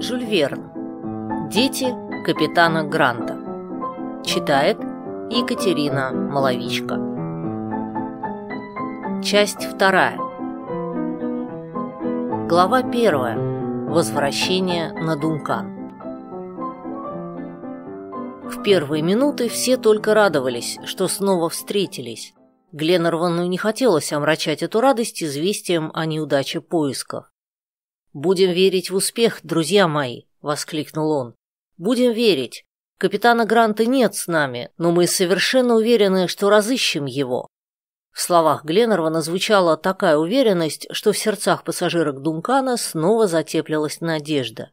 Жюль Верн. Дети капитана Гранта. Читает Екатерина Маловичка. Часть вторая. Глава первая. Возвращение на Дункан. В первые минуты все только радовались, что снова встретились. Гленнервану не хотелось омрачать эту радость известием о неудаче поисков. «Будем верить в успех, друзья мои!» — воскликнул он. «Будем верить. Капитана Гранта нет с нами, но мы совершенно уверены, что разыщем его». В словах Гленнервана звучала такая уверенность, что в сердцах пассажирок Дункана снова затеплилась надежда.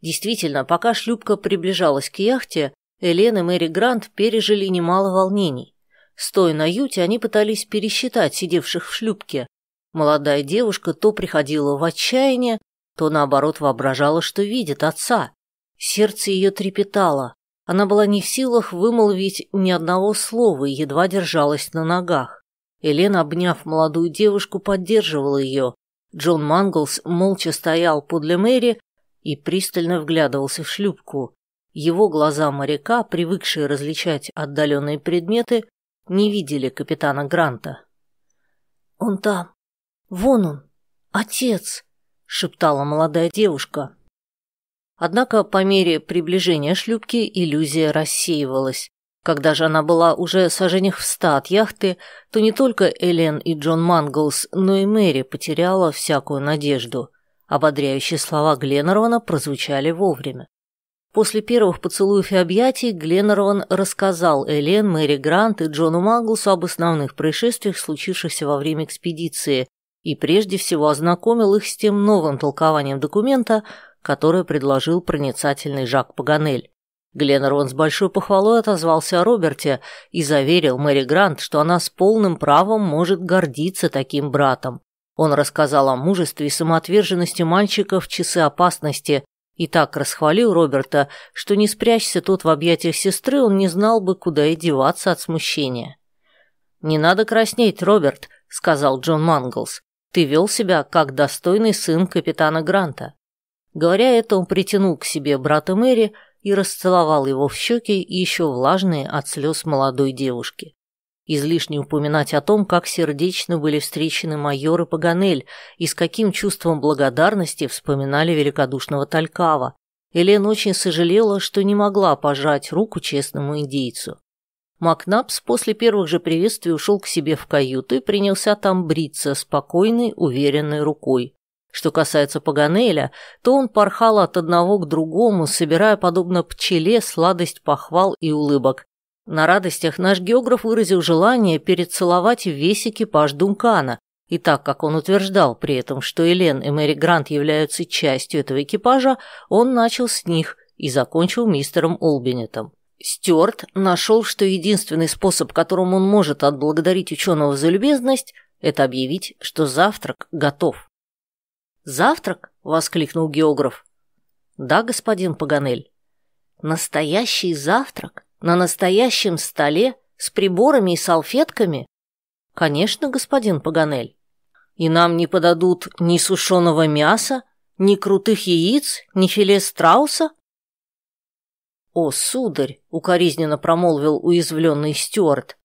Действительно, пока шлюпка приближалась к яхте, Элен и Мэри Грант пережили немало волнений. Стоя на юте, они пытались пересчитать сидевших в шлюпке. Молодая девушка то приходила в отчаяние, то наоборот воображала, что видит отца. Сердце ее трепетало. Она была не в силах вымолвить ни одного слова и едва держалась на ногах. Елена, обняв молодую девушку, поддерживала ее. Джон Манглс молча стоял подле Мэри и пристально вглядывался в шлюпку. Его глаза моряка, привыкшие различать отдаленные предметы, не видели капитана Гранта. «Он там. Вон он. Отец!» — шептала молодая девушка. Однако по мере приближения шлюпки иллюзия рассеивалась. Когда же она была уже сожжениях в ста от яхты, то не только Элен и Джон Манглс, но и Мэри потеряла всякую надежду. Ободряющие слова Гленнервана прозвучали вовремя. После первых поцелуев и объятий Гленнерван рассказал Элен, Мэри Грант и Джону Манглсу об основных происшествиях, случившихся во время экспедиции, и прежде всего ознакомил их с тем новым толкованием документа, которое предложил проницательный Жак Паганель. Гленнерон с большой похвалой отозвался о Роберте и заверил Мэри Грант, что она с полным правом может гордиться таким братом. Он рассказал о мужестве и самоотверженности мальчика в часы опасности и так расхвалил Роберта, что не спрячься тот в объятиях сестры, он не знал бы, куда и деваться от смущения. «Не надо краснеть, Роберт», — сказал Джон Манглс. Ты вел себя как достойный сын капитана Гранта». Говоря это, он притянул к себе брата Мэри и расцеловал его в щеки, еще влажные от слез молодой девушки. Излишне упоминать о том, как сердечно были встречены майор и Паганель и с каким чувством благодарности вспоминали великодушного Талькава. Элен очень сожалела, что не могла пожать руку честному индейцу. Макнапс после первых же приветствий ушел к себе в каюту и принялся там бриться спокойной, уверенной рукой. Что касается Паганеля, то он порхал от одного к другому, собирая, подобно пчеле, сладость похвал и улыбок. На радостях наш географ выразил желание перецеловать весь экипаж Дункана, и так как он утверждал при этом, что Элен и Мэри Грант являются частью этого экипажа, он начал с них и закончил мистером Олбинетом. Стюарт нашел, что единственный способ, которым он может отблагодарить ученого за любезность, это объявить, что завтрак готов. «Завтрак?» — воскликнул географ. «Да, господин Паганель. Настоящий завтрак? На настоящем столе? С приборами и салфетками?» «Конечно, господин Паганель. И нам не подадут ни сушеного мяса, ни крутых яиц, ни филе страуса?» «О, сударь!» — укоризненно промолвил уязвленный Стюарт.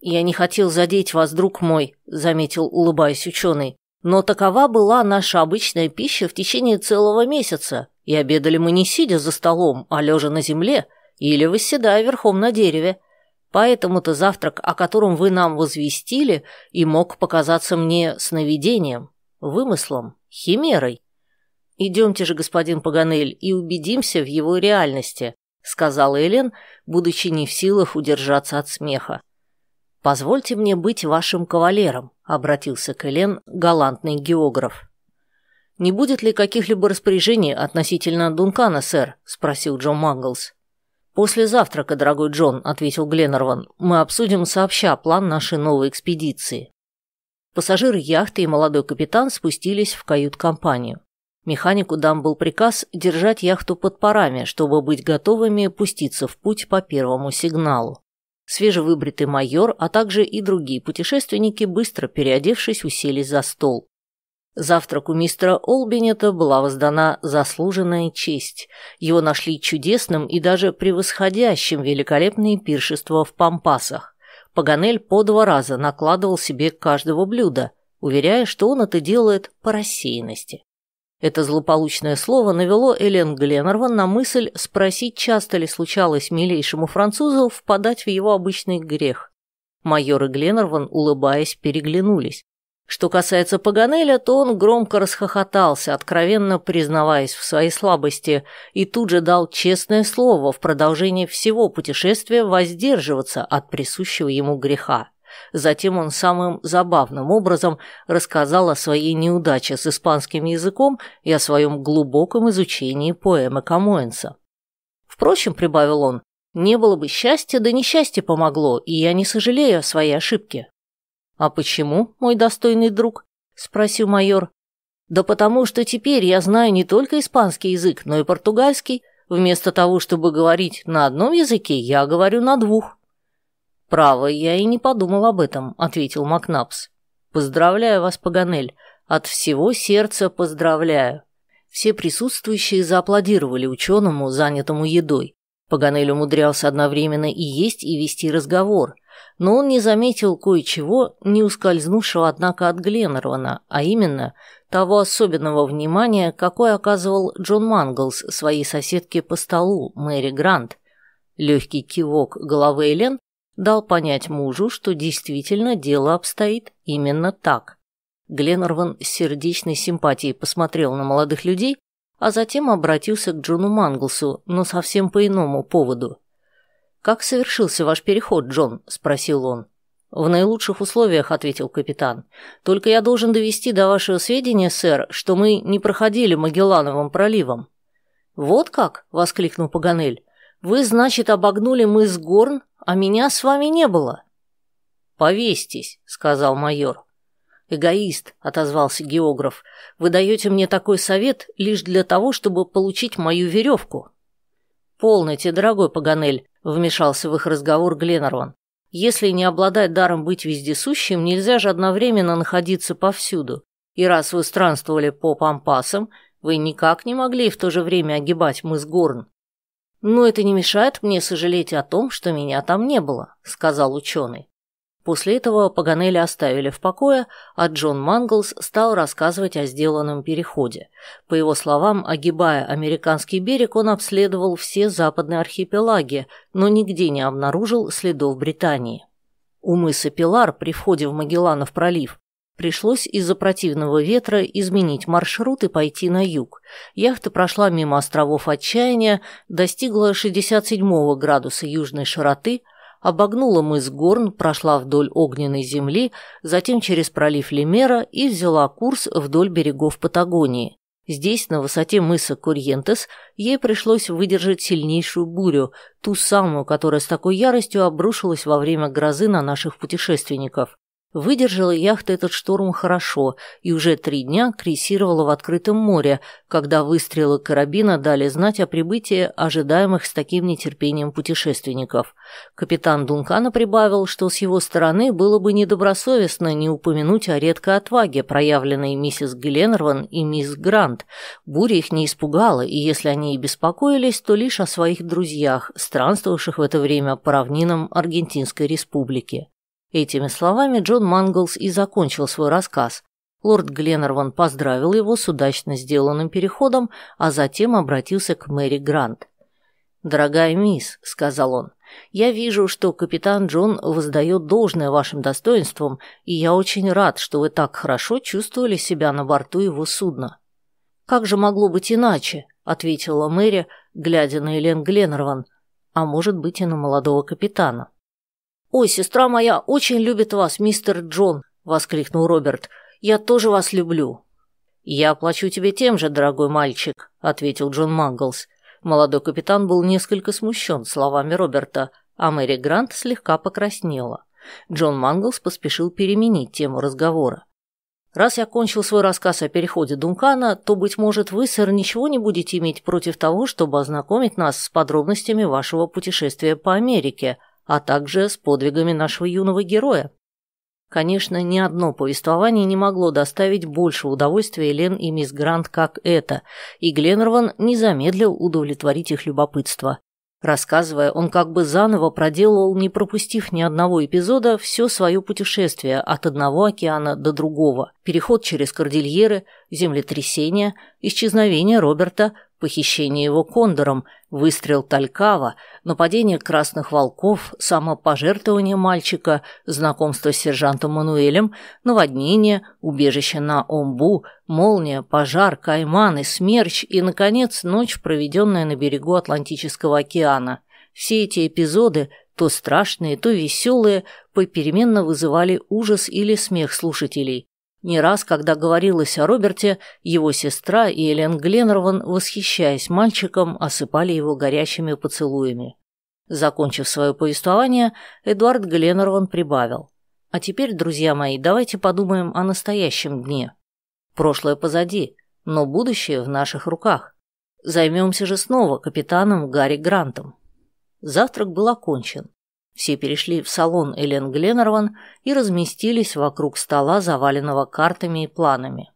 «Я не хотел задеть вас, друг мой», — заметил, улыбаясь ученый. «Но такова была наша обычная пища в течение целого месяца, и обедали мы не сидя за столом, а лежа на земле или восседая верхом на дереве. Поэтому-то завтрак, о котором вы нам возвестили, и мог показаться мне сновидением, вымыслом, химерой. Идемте же, господин Паганель, и убедимся в его реальности сказала Элен, будучи не в силах удержаться от смеха. «Позвольте мне быть вашим кавалером», — обратился к Элен галантный географ. «Не будет ли каких-либо распоряжений относительно Дункана, сэр?» — спросил Джон Манглс. «После завтрака, дорогой Джон», — ответил Гленнерван, — «мы обсудим сообща план нашей новой экспедиции». Пассажиры яхты и молодой капитан спустились в кают-компанию. Механику дам был приказ держать яхту под парами, чтобы быть готовыми пуститься в путь по первому сигналу. Свежевыбритый майор, а также и другие путешественники, быстро переодевшись, уселись за стол. Завтраку мистера Олбинета была воздана заслуженная честь. Его нашли чудесным и даже превосходящим великолепные пиршества в Пампасах. Паганель по два раза накладывал себе каждого блюда, уверяя, что он это делает по рассеянности. Это злополучное слово навело Элен Гленнерван на мысль спросить, часто ли случалось милейшему французу впадать в его обычный грех. Майор и Гленнерван, улыбаясь, переглянулись. Что касается Паганеля, то он громко расхохотался, откровенно признаваясь в своей слабости, и тут же дал честное слово в продолжении всего путешествия воздерживаться от присущего ему греха. Затем он самым забавным образом рассказал о своей неудаче с испанским языком и о своем глубоком изучении поэмы Камоэнса. Впрочем, прибавил он, не было бы счастья, да несчастье помогло, и я не сожалею о своей ошибке. «А почему, мой достойный друг?» – спросил майор. «Да потому что теперь я знаю не только испанский язык, но и португальский. Вместо того, чтобы говорить на одном языке, я говорю на двух». «Право, я и не подумал об этом», – ответил Макнапс. «Поздравляю вас, Паганель. От всего сердца поздравляю». Все присутствующие зааплодировали ученому, занятому едой. Паганель умудрялся одновременно и есть, и вести разговор – но он не заметил кое-чего, не ускользнувшего, однако, от Гленнервана, а именно того особенного внимания, какое оказывал Джон Манглс своей соседке по столу, Мэри Грант. Легкий кивок головы Элен дал понять мужу, что действительно дело обстоит именно так. Гленнерван с сердечной симпатией посмотрел на молодых людей, а затем обратился к Джону Манглсу, но совсем по иному поводу – «Как совершился ваш переход, Джон?» – спросил он. «В наилучших условиях», – ответил капитан. «Только я должен довести до вашего сведения, сэр, что мы не проходили Магеллановым проливом». «Вот как?» – воскликнул Паганель. «Вы, значит, обогнули мыс Горн, а меня с вами не было?» «Повесьтесь», – сказал майор. «Эгоист», – отозвался географ. «Вы даете мне такой совет лишь для того, чтобы получить мою веревку». «Полноте, дорогой Паганель», — вмешался в их разговор Гленнерван. «Если не обладать даром быть вездесущим, нельзя же одновременно находиться повсюду. И раз вы странствовали по пампасам, вы никак не могли в то же время огибать мыс Горн». «Но это не мешает мне сожалеть о том, что меня там не было», — сказал ученый. После этого Паганелли оставили в покое, а Джон Манглс стал рассказывать о сделанном переходе. По его словам, огибая американский берег, он обследовал все западные архипелаги, но нигде не обнаружил следов Британии. У мыса Пилар при входе в Магелланов пролив Пришлось из-за противного ветра изменить маршрут и пойти на юг. Яхта прошла мимо островов Отчаяния, достигла 67 градуса южной широты, обогнула мыс Горн, прошла вдоль огненной земли, затем через пролив Лемера и взяла курс вдоль берегов Патагонии. Здесь, на высоте мыса Курьентес, ей пришлось выдержать сильнейшую бурю, ту самую, которая с такой яростью обрушилась во время грозы на наших путешественников. Выдержала яхта этот шторм хорошо и уже три дня крейсировала в открытом море, когда выстрелы карабина дали знать о прибытии ожидаемых с таким нетерпением путешественников. Капитан Дункана прибавил, что с его стороны было бы недобросовестно не упомянуть о редкой отваге, проявленной миссис Гленнерван и мисс Грант. Буря их не испугала, и если они и беспокоились, то лишь о своих друзьях, странствовавших в это время по равнинам Аргентинской республики. Этими словами Джон Манглс и закончил свой рассказ. Лорд Гленнерван поздравил его с удачно сделанным переходом, а затем обратился к Мэри Грант. «Дорогая мисс», — сказал он, — «я вижу, что капитан Джон воздает должное вашим достоинствам, и я очень рад, что вы так хорошо чувствовали себя на борту его судна». «Как же могло быть иначе?» — ответила Мэри, глядя на Элен Гленнерван, а может быть и на молодого капитана. «Ой, сестра моя очень любит вас, мистер Джон!» — воскликнул Роберт. «Я тоже вас люблю». «Я оплачу тебе тем же, дорогой мальчик», — ответил Джон Манглс. Молодой капитан был несколько смущен словами Роберта, а Мэри Грант слегка покраснела. Джон Манглс поспешил переменить тему разговора. «Раз я кончил свой рассказ о переходе Дункана, то, быть может, вы, сэр, ничего не будете иметь против того, чтобы ознакомить нас с подробностями вашего путешествия по Америке», а также с подвигами нашего юного героя. Конечно, ни одно повествование не могло доставить больше удовольствия Элен и мисс Грант, как это, и Гленнерван не замедлил удовлетворить их любопытство. Рассказывая, он как бы заново проделал, не пропустив ни одного эпизода, все свое путешествие от одного океана до другого, переход через кордильеры, землетрясение, исчезновение Роберта, похищение его кондором, выстрел Талькава, нападение красных волков, самопожертвование мальчика, знакомство с сержантом Мануэлем, наводнение, убежище на Омбу, молния, пожар, кайманы, смерч и, наконец, ночь, проведенная на берегу Атлантического океана. Все эти эпизоды, то страшные, то веселые, попеременно вызывали ужас или смех слушателей. Не раз, когда говорилось о Роберте, его сестра и Элен Гленнерван, восхищаясь мальчиком, осыпали его горящими поцелуями. Закончив свое повествование, Эдуард Гленнерван прибавил. «А теперь, друзья мои, давайте подумаем о настоящем дне. Прошлое позади, но будущее в наших руках. Займемся же снова капитаном Гарри Грантом». Завтрак был окончен. Все перешли в салон Элен Гленнерван и разместились вокруг стола, заваленного картами и планами.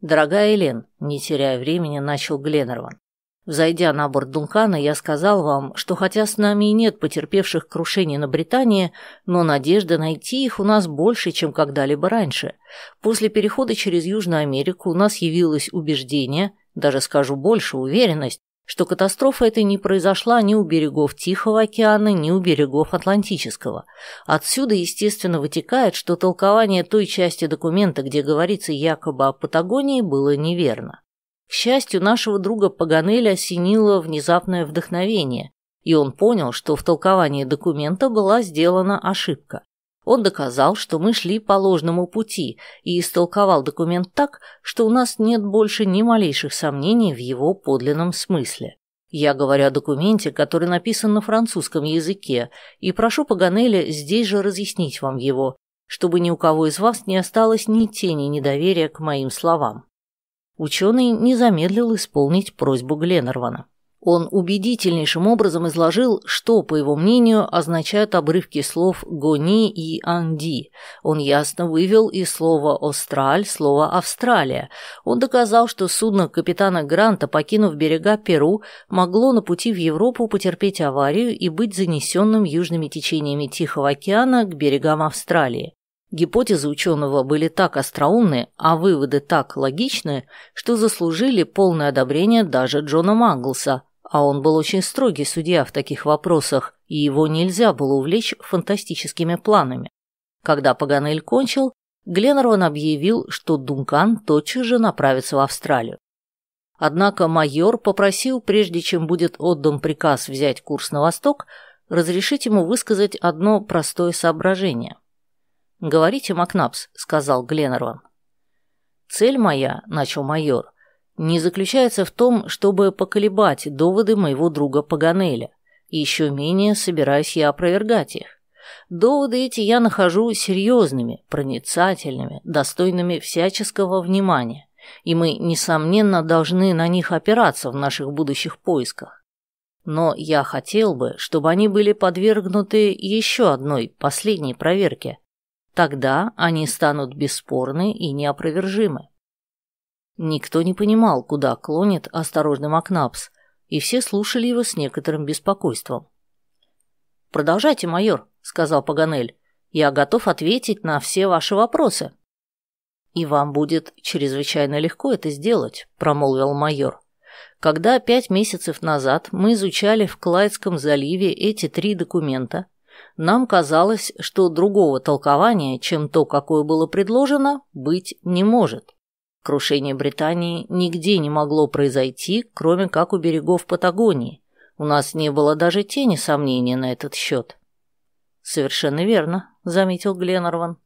«Дорогая Элен», не теряя времени, начал Гленнерван. Взойдя на борт Дункана, я сказал вам, что хотя с нами и нет потерпевших крушений на Британии, но надежда найти их у нас больше, чем когда-либо раньше. После перехода через Южную Америку у нас явилось убеждение, даже скажу больше, уверенность, что катастрофа эта не произошла ни у берегов Тихого океана, ни у берегов Атлантического. Отсюда, естественно, вытекает, что толкование той части документа, где говорится якобы о Патагонии, было неверно. К счастью, нашего друга Паганеля осенило внезапное вдохновение, и он понял, что в толковании документа была сделана ошибка. Он доказал, что мы шли по ложному пути и истолковал документ так, что у нас нет больше ни малейших сомнений в его подлинном смысле. Я говорю о документе, который написан на французском языке, и прошу Паганеля здесь же разъяснить вам его, чтобы ни у кого из вас не осталось ни тени недоверия к моим словам. Ученый не замедлил исполнить просьбу Гленнервана. Он убедительнейшим образом изложил, что, по его мнению, означают обрывки слов «гони» и «анди». Он ясно вывел из слова «остраль» слово «Австралия». Он доказал, что судно капитана Гранта, покинув берега Перу, могло на пути в Европу потерпеть аварию и быть занесенным южными течениями Тихого океана к берегам Австралии. Гипотезы ученого были так остроумны, а выводы так логичны, что заслужили полное одобрение даже Джона Манглса, а он был очень строгий судья в таких вопросах, и его нельзя было увлечь фантастическими планами. Когда Паганель кончил, Гленнерван объявил, что Дункан тотчас же направится в Австралию. Однако майор попросил, прежде чем будет отдан приказ взять курс на восток, разрешить ему высказать одно простое соображение. «Говорите, Макнапс», — сказал Гленнерван. «Цель моя», — начал майор, не заключается в том, чтобы поколебать доводы моего друга Паганеля. Еще менее собираюсь я опровергать их. Доводы эти я нахожу серьезными, проницательными, достойными всяческого внимания, и мы, несомненно, должны на них опираться в наших будущих поисках. Но я хотел бы, чтобы они были подвергнуты еще одной, последней проверке. Тогда они станут бесспорны и неопровержимы. Никто не понимал, куда клонит осторожный Макнапс, и все слушали его с некоторым беспокойством. «Продолжайте, майор», — сказал Паганель. «Я готов ответить на все ваши вопросы». «И вам будет чрезвычайно легко это сделать», — промолвил майор. «Когда пять месяцев назад мы изучали в Клайдском заливе эти три документа, нам казалось, что другого толкования, чем то, какое было предложено, быть не может. Крушение Британии нигде не могло произойти, кроме как у берегов Патагонии. У нас не было даже тени сомнения на этот счет. «Совершенно верно», — заметил Гленнерван.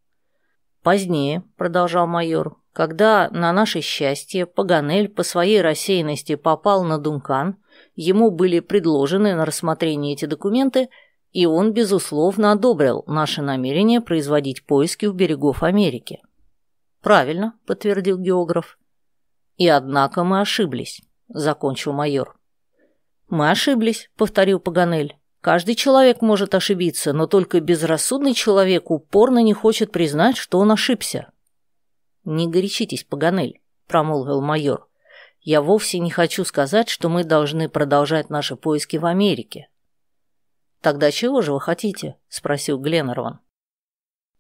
«Позднее», — продолжал майор, — «когда, на наше счастье, Паганель по своей рассеянности попал на Дункан, ему были предложены на рассмотрение эти документы, и он, безусловно, одобрил наше намерение производить поиски у берегов Америки. «Правильно», — подтвердил географ. «И однако мы ошиблись», — закончил майор. «Мы ошиблись», — повторил Паганель. Каждый человек может ошибиться, но только безрассудный человек упорно не хочет признать, что он ошибся. «Не горячитесь, Паганель», — промолвил майор. «Я вовсе не хочу сказать, что мы должны продолжать наши поиски в Америке». «Тогда чего же вы хотите?» — спросил Гленнерван.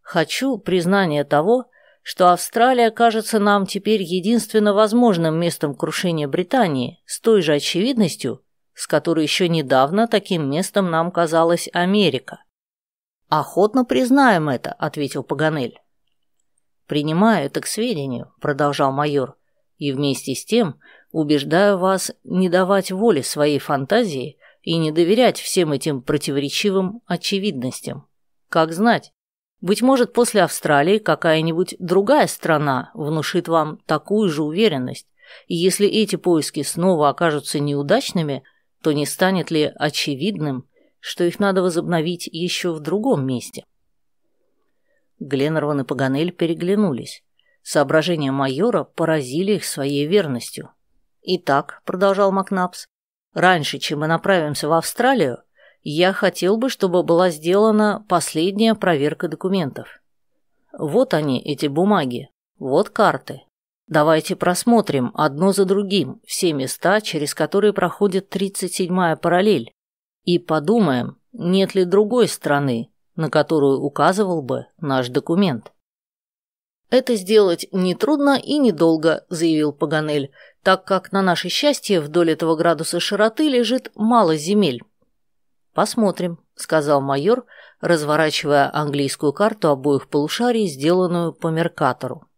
«Хочу признания того, что Австралия кажется нам теперь единственно возможным местом крушения Британии с той же очевидностью, с которой еще недавно таким местом нам казалась Америка. «Охотно признаем это», — ответил Паганель. «Принимаю это к сведению», — продолжал майор, «и вместе с тем убеждаю вас не давать воли своей фантазии и не доверять всем этим противоречивым очевидностям. Как знать, быть может, после Австралии какая-нибудь другая страна внушит вам такую же уверенность, и если эти поиски снова окажутся неудачными, то не станет ли очевидным, что их надо возобновить еще в другом месте? Гленнерван и Паганель переглянулись. Соображения майора поразили их своей верностью. «Итак», — продолжал Макнапс, — «раньше, чем мы направимся в Австралию, я хотел бы, чтобы была сделана последняя проверка документов. Вот они, эти бумаги, вот карты. Давайте просмотрим одно за другим все места, через которые проходит 37-я параллель, и подумаем, нет ли другой страны, на которую указывал бы наш документ. «Это сделать нетрудно и недолго», – заявил Паганель, «так как на наше счастье вдоль этого градуса широты лежит мало земель». «Посмотрим», — сказал майор, разворачивая английскую карту обоих полушарий, сделанную по Меркатору.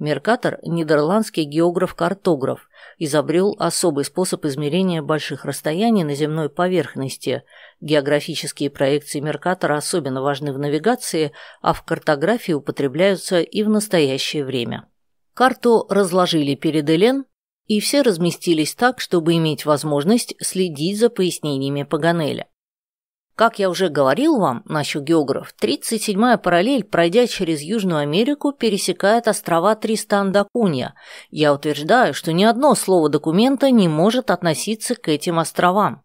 Меркатор, нидерландский географ-картограф, изобрел особый способ измерения больших расстояний на земной поверхности. Географические проекции Меркатора особенно важны в навигации, а в картографии употребляются и в настоящее время. Карту разложили перед Элен, и все разместились так, чтобы иметь возможность следить за пояснениями Паганеля. Как я уже говорил вам, наш географ, 37-я параллель, пройдя через Южную Америку, пересекает острова Тристан-да-Кунья. Я утверждаю, что ни одно слово документа не может относиться к этим островам.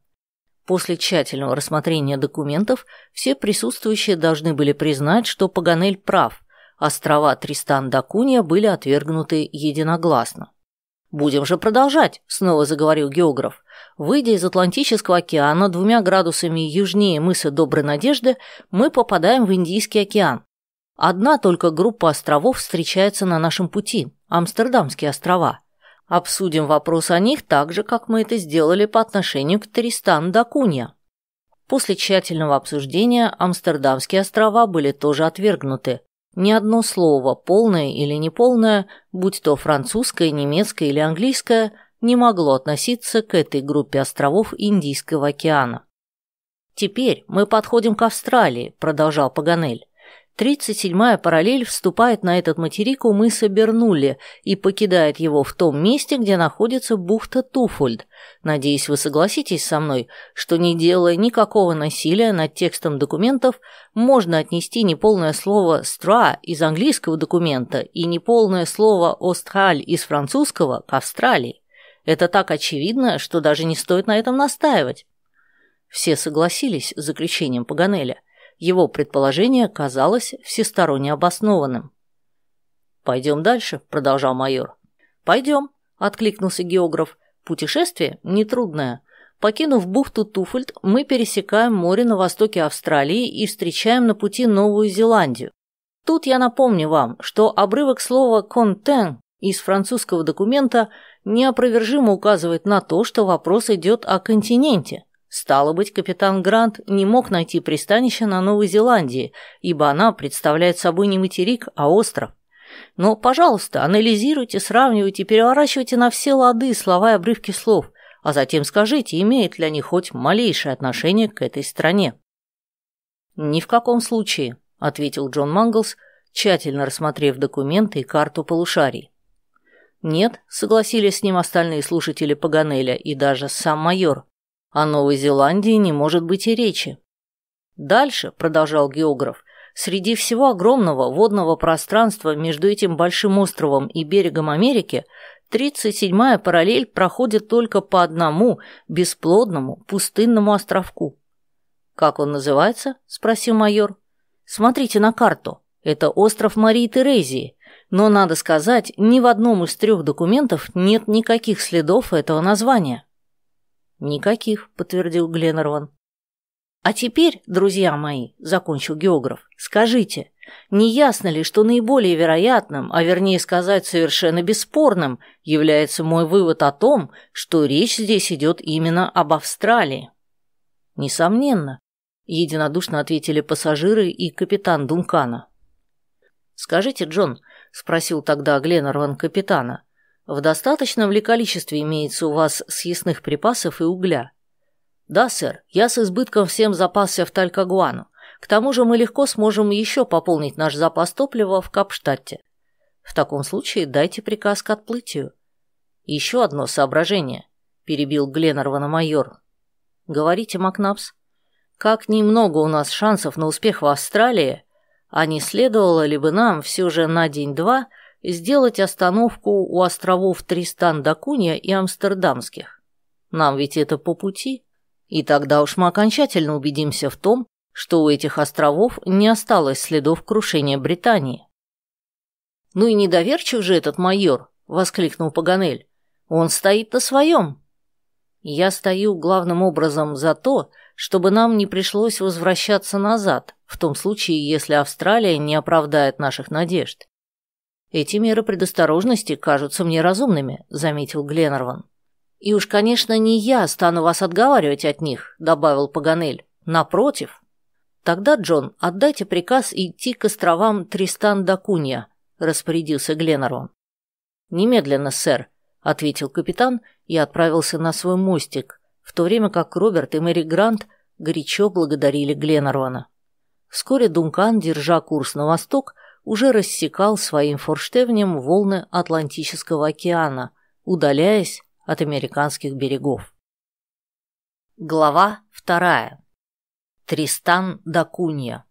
После тщательного рассмотрения документов все присутствующие должны были признать, что Паганель прав. Острова Тристан-да-Кунья были отвергнуты единогласно. «Будем же продолжать», — снова заговорил географ. Выйдя из Атлантического океана двумя градусами южнее мыса Доброй Надежды, мы попадаем в Индийский океан. Одна только группа островов встречается на нашем пути – Амстердамские острова. Обсудим вопрос о них так же, как мы это сделали по отношению к Тристан-да-Кунья. После тщательного обсуждения Амстердамские острова были тоже отвергнуты. Ни одно слово, полное или неполное, будь то французское, немецкое или английское – не могло относиться к этой группе островов Индийского океана. «Теперь мы подходим к Австралии», – продолжал Паганель. 37-я параллель вступает на этот материк у мыса Бернулли и покидает его в том месте, где находится бухта Туфольд. Надеюсь, вы согласитесь со мной, что не делая никакого насилия над текстом документов, можно отнести неполное слово «стра» из английского документа и неполное слово «остраль» из французского к Австралии. Это так очевидно, что даже не стоит на этом настаивать. Все согласились с заключением Паганеля. Его предположение казалось всесторонне обоснованным. «Пойдем дальше», — продолжал майор. «Пойдем», — откликнулся географ. «Путешествие нетрудное. Покинув бухту Туфольд, мы пересекаем море на востоке Австралии и встречаем на пути Новую Зеландию. Тут я напомню вам, что обрывок слова «контен» из французского документа неопровержимо указывает на то, что вопрос идет о континенте. Стало быть, капитан Грант не мог найти пристанище на Новой Зеландии, ибо она представляет собой не материк, а остров. Но, пожалуйста, анализируйте, сравнивайте, переворачивайте на все лады слова и обрывки слов, а затем скажите, имеет ли они хоть малейшее отношение к этой стране. «Ни в каком случае», — ответил Джон Манглс, тщательно рассмотрев документы и карту полушарий. Нет, согласились с ним остальные слушатели Паганеля и даже сам майор. О Новой Зеландии не может быть и речи. Дальше, продолжал географ, среди всего огромного водного пространства между этим большим островом и берегом Америки 37-я параллель проходит только по одному бесплодному пустынному островку. «Как он называется?» – спросил майор. «Смотрите на карту. Это остров Марии Терезии. Но, надо сказать, ни в одном из трех документов нет никаких следов этого названия». «Никаких», – подтвердил Гленнерван. «А теперь, друзья мои», – закончил географ, – «скажите, не ясно ли, что наиболее вероятным, а вернее сказать совершенно бесспорным, является мой вывод о том, что речь здесь идет именно об Австралии?» «Несомненно», – единодушно ответили пассажиры и капитан Дункана. «Скажите, Джон», – спросил тогда Гленнерван капитана, – «в достаточном ли количестве имеется у вас съестных припасов и угля?» «Да, сэр, я с избытком всем запасся в Талькагуану. К тому же мы легко сможем еще пополнить наш запас топлива в Капштадте. В таком случае дайте приказ к отплытию». «Еще одно соображение», – перебил Гленнервана майор. «Говорите, Макнапс, как немного у нас шансов на успех в Австралии, а не следовало ли бы нам все же на день-два сделать остановку у островов Тристан-да-Кунья и Амстердамских? Нам ведь это по пути, и тогда уж мы окончательно убедимся в том, что у этих островов не осталось следов крушения Британии. «Ну и недоверчив же этот майор!» — воскликнул Паганель. «Он стоит на своем!» «Я стою главным образом за то, чтобы нам не пришлось возвращаться назад, в том случае, если Австралия не оправдает наших надежд. Эти меры предосторожности кажутся мне разумными, заметил Гленнерван. И уж, конечно, не я стану вас отговаривать от них, добавил Паганель. Напротив. Тогда, Джон, отдайте приказ идти к островам Тристан-да-Кунья, распорядился Гленнерван. Немедленно, сэр, ответил капитан и отправился на свой мостик, в то время как Роберт и Мэри Грант горячо благодарили Гленнервана. Вскоре Дункан, держа курс на восток, уже рассекал своим форштевнем волны Атлантического океана, удаляясь от американских берегов. Глава вторая. Тристан да Кунья.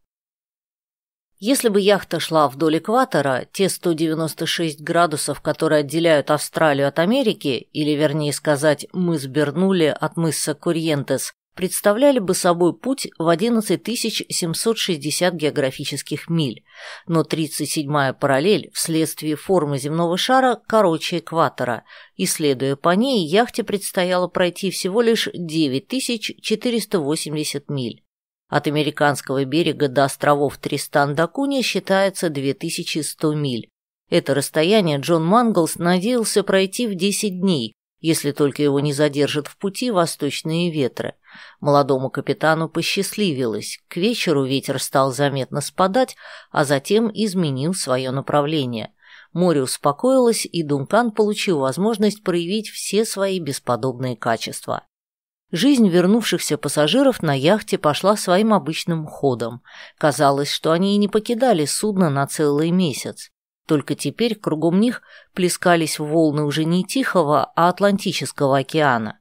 Если бы яхта шла вдоль экватора, те 196 градусов, которые отделяют Австралию от Америки, или вернее сказать, мыс Бернули от мыса Курьентес, представляли бы собой путь в 11 760 географических миль, но 37-я параллель вследствие формы земного шара короче экватора, и следуя по ней, яхте предстояло пройти всего лишь 9480 миль. От американского берега до островов Тристан-да-Куни считается 2100 миль. Это расстояние Джон Манглс надеялся пройти в 10 дней, если только его не задержат в пути восточные ветры. Молодому капитану посчастливилось. К вечеру ветер стал заметно спадать, а затем изменил свое направление. Море успокоилось, и Дункан получил возможность проявить все свои бесподобные качества. Жизнь вернувшихся пассажиров на яхте пошла своим обычным ходом. Казалось, что они и не покидали судно на целый месяц. Только теперь кругом них плескались волны уже не Тихого, а Атлантического океана.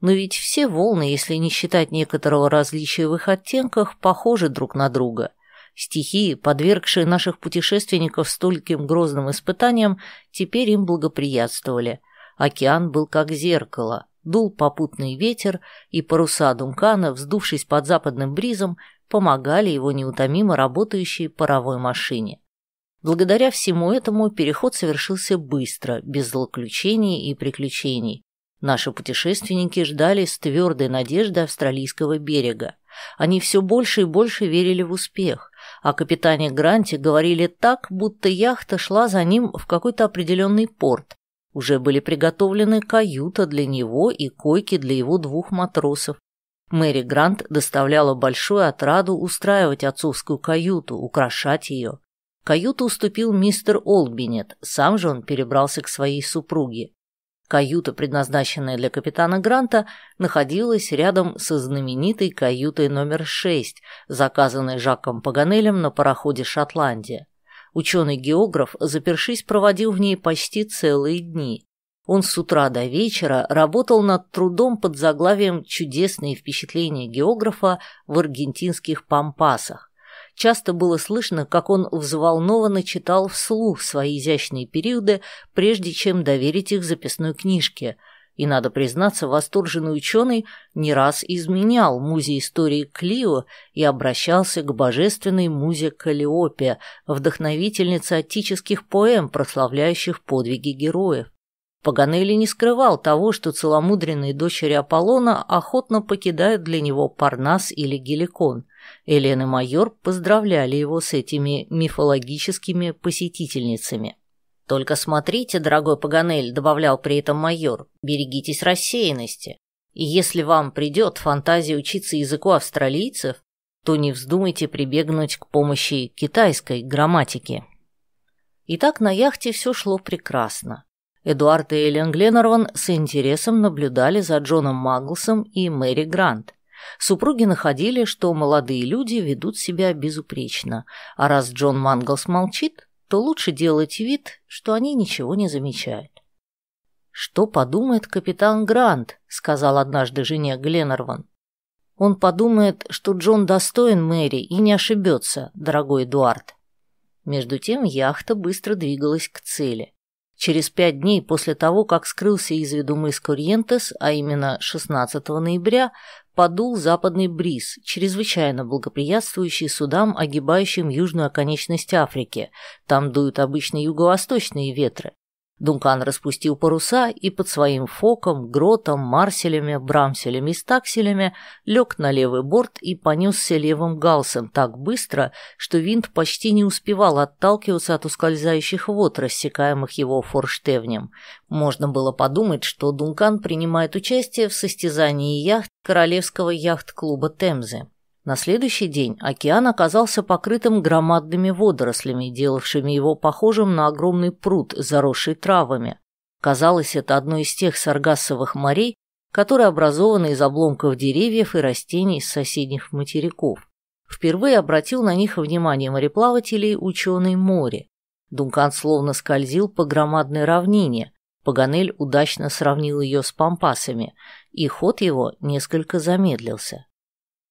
Но ведь все волны, если не считать некоторого различия в их оттенках, похожи друг на друга. Стихии, подвергшие наших путешественников стольким грозным испытаниям, теперь им благоприятствовали. Океан был как зеркало, Дул попутный ветер, и паруса Дункана, вздувшись под западным бризом, помогали его неутомимо работающей паровой машине. Благодаря всему этому переход совершился быстро, без злоключений и приключений. Наши путешественники ждали с твердой надеждой австралийского берега. Они все больше и больше верили в успех, а капитане Гранте говорили так, будто яхта шла за ним в какой-то определенный порт, уже были приготовлены каюта для него и койки для его двух матросов. Мэри Грант доставляла большую отраду устраивать отцовскую каюту, украшать ее. Каюту уступил мистер Олбинет, сам же он перебрался к своей супруге. Каюта, предназначенная для капитана Гранта, находилась рядом со знаменитой каютой номер 6, заказанной Жаком Паганелем на пароходе «Шотландия». Ученый-географ, запершись, проводил в ней почти целые дни. Он с утра до вечера работал над трудом под заглавием «Чудесные впечатления географа в аргентинских пампасах». Часто было слышно, как он взволнованно читал вслух свои изящные периоды, прежде чем доверить их записной книжке. И, надо признаться, восторженный ученый не раз изменял музе истории Клио и обращался к божественной музе Калиопе, вдохновительнице отических поэм, прославляющих подвиги героев. Паганелли не скрывал того, что целомудренные дочери Аполлона охотно покидают для него Парнас или Геликон. Елена Майор поздравляли его с этими мифологическими посетительницами. «Только смотрите, дорогой Паганель», — добавлял при этом майор, — «берегитесь рассеянности. И если вам придет фантазия учиться языку австралийцев, то не вздумайте прибегнуть к помощи китайской грамматики». Итак, на яхте все шло прекрасно. Эдуард и Эллен Гленнерван с интересом наблюдали за Джоном Магглсом и Мэри Грант. Супруги находили, что молодые люди ведут себя безупречно, а раз Джон Манглс молчит, то лучше делать вид, что они ничего не замечают. «Что подумает капитан Грант?» — сказал однажды жене Гленнерван. «Он подумает, что Джон достоин Мэри и не ошибется, дорогой Эдуард». Между тем яхта быстро двигалась к цели. Через пять дней после того, как скрылся из виду мыс Корьентес, а именно 16 ноября, подул западный бриз, чрезвычайно благоприятствующий судам, огибающим южную оконечность Африки. Там дуют обычно юго-восточные ветры. Дункан распустил паруса и под своим фоком, гротом, марселями, брамселями и стакселями лег на левый борт и понесся левым галсом так быстро, что винт почти не успевал отталкиваться от ускользающих вод, рассекаемых его форштевнем. Можно было подумать, что Дункан принимает участие в состязании яхт Королевского яхт-клуба Темзы. На следующий день океан оказался покрытым громадными водорослями, делавшими его похожим на огромный пруд, заросший травами. Казалось, это одно из тех саргассовых морей, которые образованы из обломков деревьев и растений с соседних материков. Впервые обратил на них внимание мореплавателей ученый море. Дункан словно скользил по громадной равнине. Паганель удачно сравнил ее с пампасами, и ход его несколько замедлился.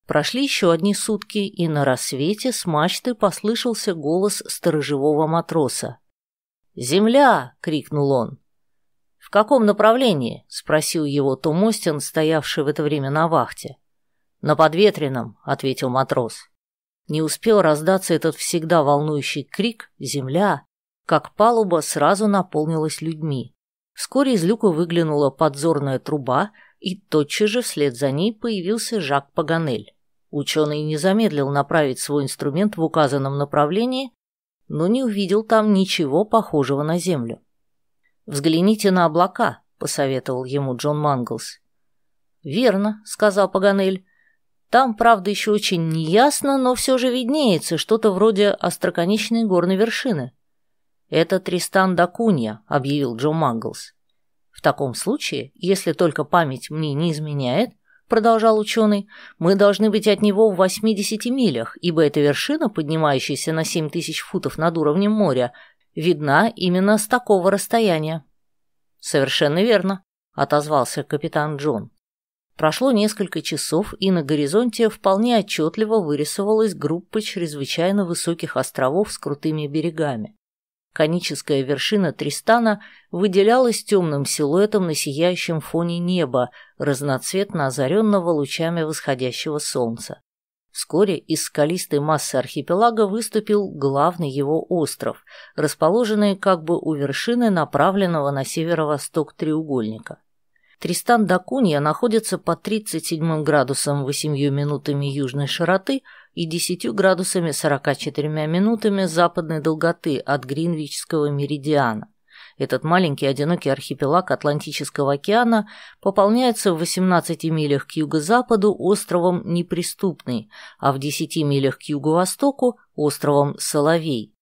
Прошли еще одни сутки, и на рассвете с мачты послышался голос сторожевого матроса. «Земля!» — крикнул он. «В каком направлении?» — спросил его Том Остин, стоявший в это время на вахте. «На подветренном», — ответил матрос. Не успел раздаться этот всегда волнующий крик «Земля!», как палуба сразу наполнилась людьми. Вскоре из люка выглянула подзорная труба, и тотчас же вслед за ней появился Жак Паганель. Ученый не замедлил направить свой инструмент в указанном направлении, но не увидел там ничего похожего на Землю. «Взгляните на облака», — посоветовал ему Джон Манглс. «Верно», — сказал Паганель. «Там, правда, еще очень неясно, но все же виднеется что-то вроде остроконечной горной вершины». «Это Тристан да Кунья», — объявил Джон Манглс. «В таком случае, если только память мне не изменяет, — продолжал ученый, — мы должны быть от него в 80 милях, ибо эта вершина, поднимающаяся на 7 тысяч футов над уровнем моря, видна именно с такого расстояния. «Совершенно верно», — отозвался капитан Джон. Прошло несколько часов, и на горизонте вполне отчетливо вырисовалась группа чрезвычайно высоких островов с крутыми берегами. Коническая вершина Тристана выделялась темным силуэтом на сияющем фоне неба, разноцветно озаренного лучами восходящего солнца. Вскоре из скалистой массы архипелага выступил главный его остров, расположенный как бы у вершины направленного на северо-восток треугольника. Тристан да Кунья находится по 37 градусам 8 минутами южной широты и 10 градусами 44 минутами западной долготы от Гринвичского меридиана. Этот маленький одинокий архипелаг Атлантического океана пополняется в 18 милях к юго-западу островом Неприступный, а в 10 милях к юго-востоку островом Соловей.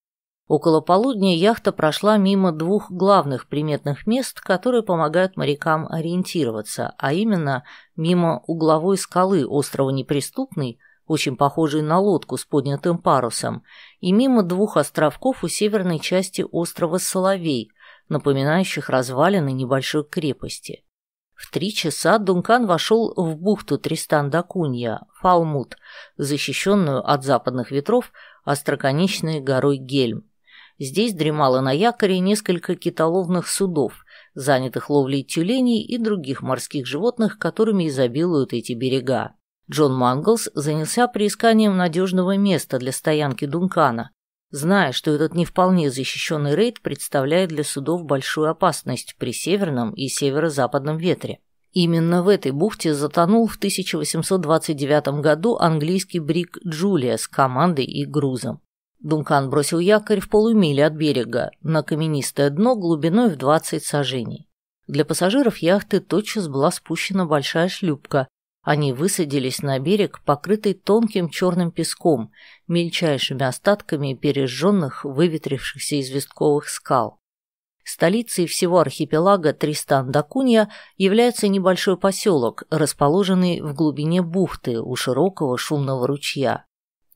Около полудня яхта прошла мимо двух главных приметных мест, которые помогают морякам ориентироваться, а именно мимо угловой скалы острова Неприступный, очень похожей на лодку с поднятым парусом, и мимо двух островков у северной части острова Соловей, напоминающих развалины небольшой крепости. В три часа Дункан вошел в бухту Тристан-да-Кунья, Фалмут, защищенную от западных ветров остроконечной горой Гельм. Здесь дремало на якоре несколько китоловных судов, занятых ловлей тюленей и других морских животных, которыми изобилуют эти берега. Джон Манглс занялся приисканием надежного места для стоянки Дункана, зная, что этот не вполне защищенный рейд представляет для судов большую опасность при северном и северо-западном ветре. Именно в этой бухте затонул в 1829 году английский бриг «Джулия» с командой и грузом. Дункан бросил якорь в полумиле от берега на каменистое дно глубиной в 20 сажений. Для пассажиров яхты тотчас была спущена большая шлюпка, они высадились на берег, покрытый тонким черным песком, мельчайшими остатками пережженных, выветрившихся известковых скал. Столицей всего архипелага Тристан-да-Кунья является небольшой поселок, расположенный в глубине бухты у широкого шумного ручья.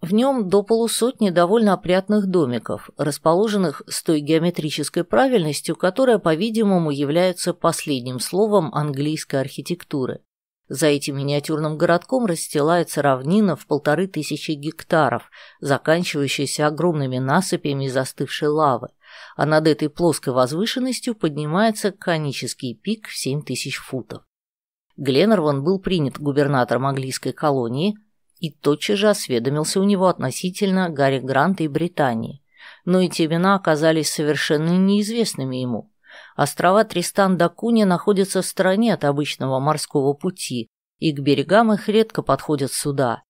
В нем до полусотни довольно опрятных домиков, расположенных с той геометрической правильностью, которая, по-видимому, является последним словом английской архитектуры. За этим миниатюрным городком расстилается равнина в полторы тысячи гектаров, заканчивающаяся огромными насыпями застывшей лавы, а над этой плоской возвышенностью поднимается конический пик в семь тысяч футов. Гленнерван был принят губернатором английской колонии и тотчас же осведомился у него относительно Гарри Гранта и Британии, но эти имена оказались совершенно неизвестными ему. Острова Тристан-да-Куни находятся в стороне от обычного морского пути, и к берегам их редко подходят суда.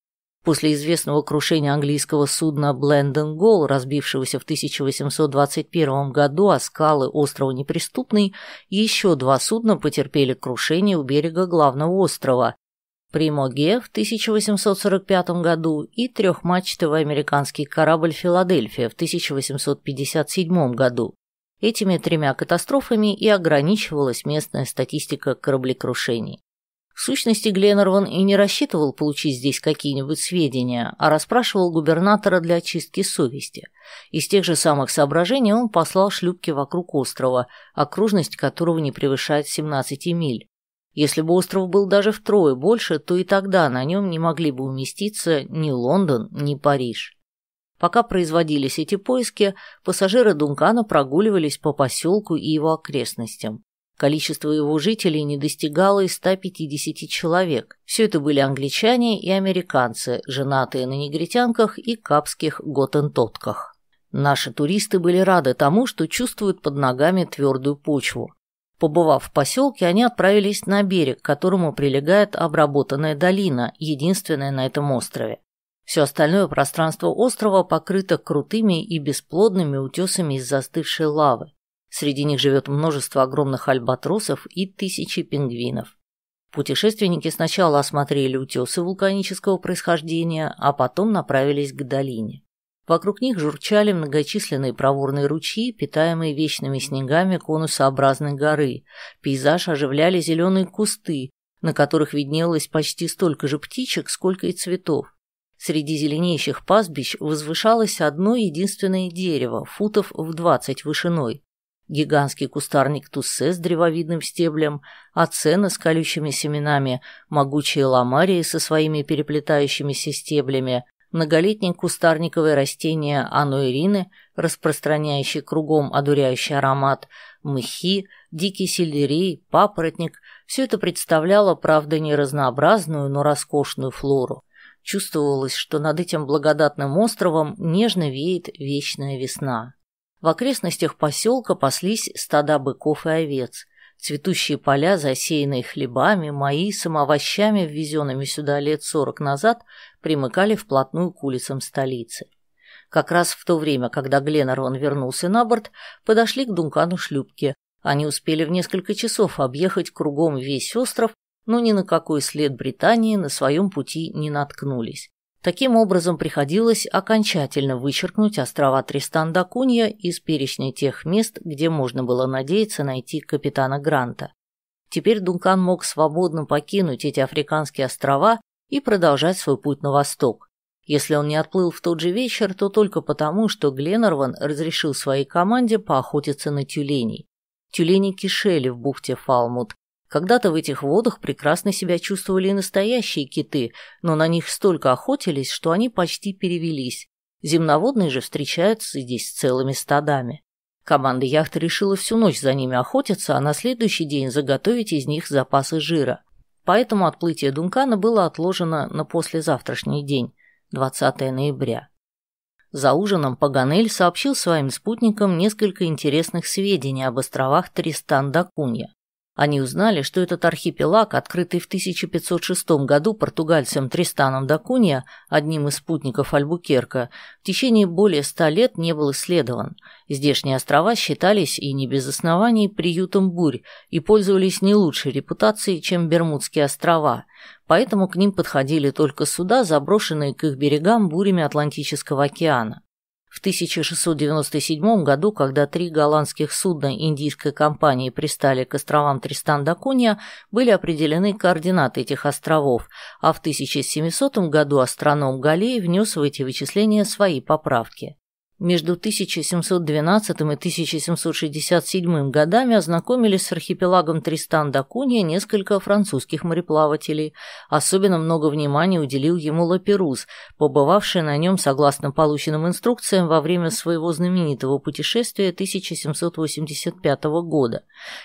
После известного крушения английского судна Бленден Гол, разбившегося в 1821 году о скалы острова Неприступный, еще два судна потерпели крушение у берега главного острова Примоге в 1845 году и трехмачтовый американский корабль «Филадельфия» в 1857 году. Этими тремя катастрофами и ограничивалась местная статистика кораблекрушений. В сущности, Гленнерван и не рассчитывал получить здесь какие-нибудь сведения, а расспрашивал губернатора для очистки совести. Из тех же самых соображений он послал шлюпки вокруг острова, окружность которого не превышает 17 миль. Если бы остров был даже втрое больше, то и тогда на нем не могли бы уместиться ни Лондон, ни Париж. Пока производились эти поиски, пассажиры Дункана прогуливались по поселку и его окрестностям. Количество его жителей не достигало и 150 человек. Все это были англичане и американцы, женатые на негритянках и капских готентотках. Наши туристы были рады тому, что чувствуют под ногами твердую почву. Побывав в поселке, они отправились на берег, к которому прилегает обработанная долина, единственная на этом острове. Все остальное пространство острова покрыто крутыми и бесплодными утесами из застывшей лавы. Среди них живет множество огромных альбатросов и тысячи пингвинов. Путешественники сначала осмотрели утесы вулканического происхождения, а потом направились к долине. Вокруг них журчали многочисленные проворные ручьи, питаемые вечными снегами конусообразной горы. Пейзаж оживляли зеленые кусты, на которых виднелось почти столько же птичек, сколько и цветов. Среди зеленеющих пастбищ возвышалось одно единственное дерево, футов в двадцать вышиной. Гигантский кустарник туссе с древовидным стеблем, ацена с колючими семенами, могучие ламарии со своими переплетающимися стеблями, многолетнее кустарниковое растение ануэрины, распространяющее кругом одуряющий аромат, мхи, дикий сельдерей, папоротник – все это представляло, правда, не разнообразную, но роскошную флору. Чувствовалось, что над этим благодатным островом нежно веет вечная весна. В окрестностях поселка паслись стада быков и овец. Цветущие поля, засеянные хлебами, маисом, овощами, ввезенными сюда лет сорок назад, примыкали вплотную к улицам столицы. Как раз в то время, когда Гленнерван вернулся на борт, подошли к Дункану шлюпки. Они успели в несколько часов объехать кругом весь остров но ни на какой след Британии на своем пути не наткнулись. Таким образом, приходилось окончательно вычеркнуть острова Тристан-да-Кунья из перечня тех мест, где можно было надеяться найти капитана Гранта. Теперь Дункан мог свободно покинуть эти африканские острова и продолжать свой путь на восток. Если он не отплыл в тот же вечер, то только потому, что Гленнерван разрешил своей команде поохотиться на тюленей. Тюлени кишели в бухте Фалмут, когда-то в этих водах прекрасно себя чувствовали и настоящие киты, но на них столько охотились, что они почти перевелись. Земноводные же встречаются здесь целыми стадами. Команда яхты решила всю ночь за ними охотиться, а на следующий день заготовить из них запасы жира. Поэтому отплытие Дункана было отложено на послезавтрашний день, 20 ноября. За ужином Паганель сообщил своим спутникам несколько интересных сведений об островах Тристан-да-Кунья. Они узнали, что этот архипелаг, открытый в 1506 году португальцем Тристаном да Кунья, одним из спутников Альбукерка, в течение более ста лет не был исследован. Здешние острова считались, и не без оснований, приютом бурь и пользовались не лучшей репутацией, чем Бермудские острова, поэтому к ним подходили только суда, заброшенные к их берегам бурями Атлантического океана. В 1697 году, когда три голландских судна индийской компании пристали к островам Тристан-да-Кунья, были определены координаты этих островов, а в 1700 году астроном Галлей внес в эти вычисления свои поправки. Между 1712 и 1767 годами ознакомились с архипелагом Тристан да Кунья несколько французских мореплавателей. Особенно много внимания уделил ему Лаперус, побывавший на нем согласно полученным инструкциям во время своего знаменитого путешествия 1785 года.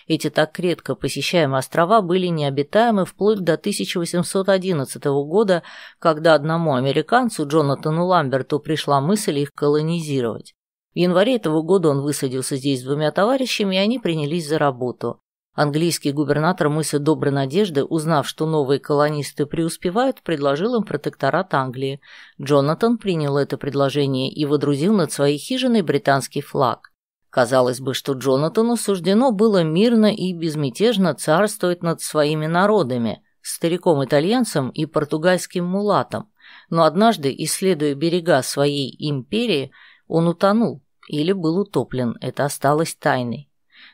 Эти так редко посещаемые острова были необитаемы вплоть до 1811 года, когда одному американцу Джонатану Ламберту пришла мысль их колонизировать эксплуатировать. В январе этого года он высадился здесь с двумя товарищами, и они принялись за работу. Английский губернатор мыса Доброй Надежды, узнав, что новые колонисты преуспевают, предложил им протекторат Англии. Джонатан принял это предложение и водрузил над своей хижиной британский флаг. Казалось бы, что Джонатану суждено было мирно и безмятежно царствовать над своими народами, стариком-итальянцем и португальским мулатом. Но однажды, исследуя берега своей империи, он утонул или был утоплен, это осталось тайной.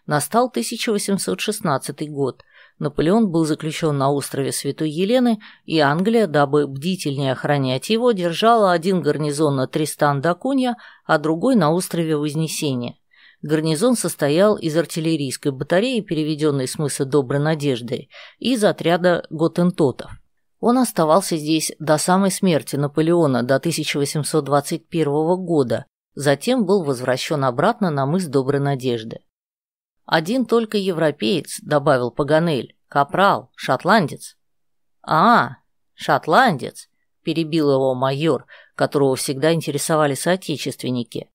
Настал 1816 год. Наполеон был заключен на острове Святой Елены, и Англия, дабы бдительнее охранять его, держала один гарнизон на Тристан-да-Кунья, а другой на острове Вознесения. Гарнизон состоял из артиллерийской батареи, переведенной с мыса Доброй Надежды, и из отряда готентотов. Он оставался здесь до самой смерти Наполеона, до 1821 года, Затем был возвращен обратно на мыс Доброй Надежды. «Один только европеец», — добавил Паганель, — «капрал, шотландец». «А, шотландец», — перебил его майор, которого всегда интересовали соотечественники.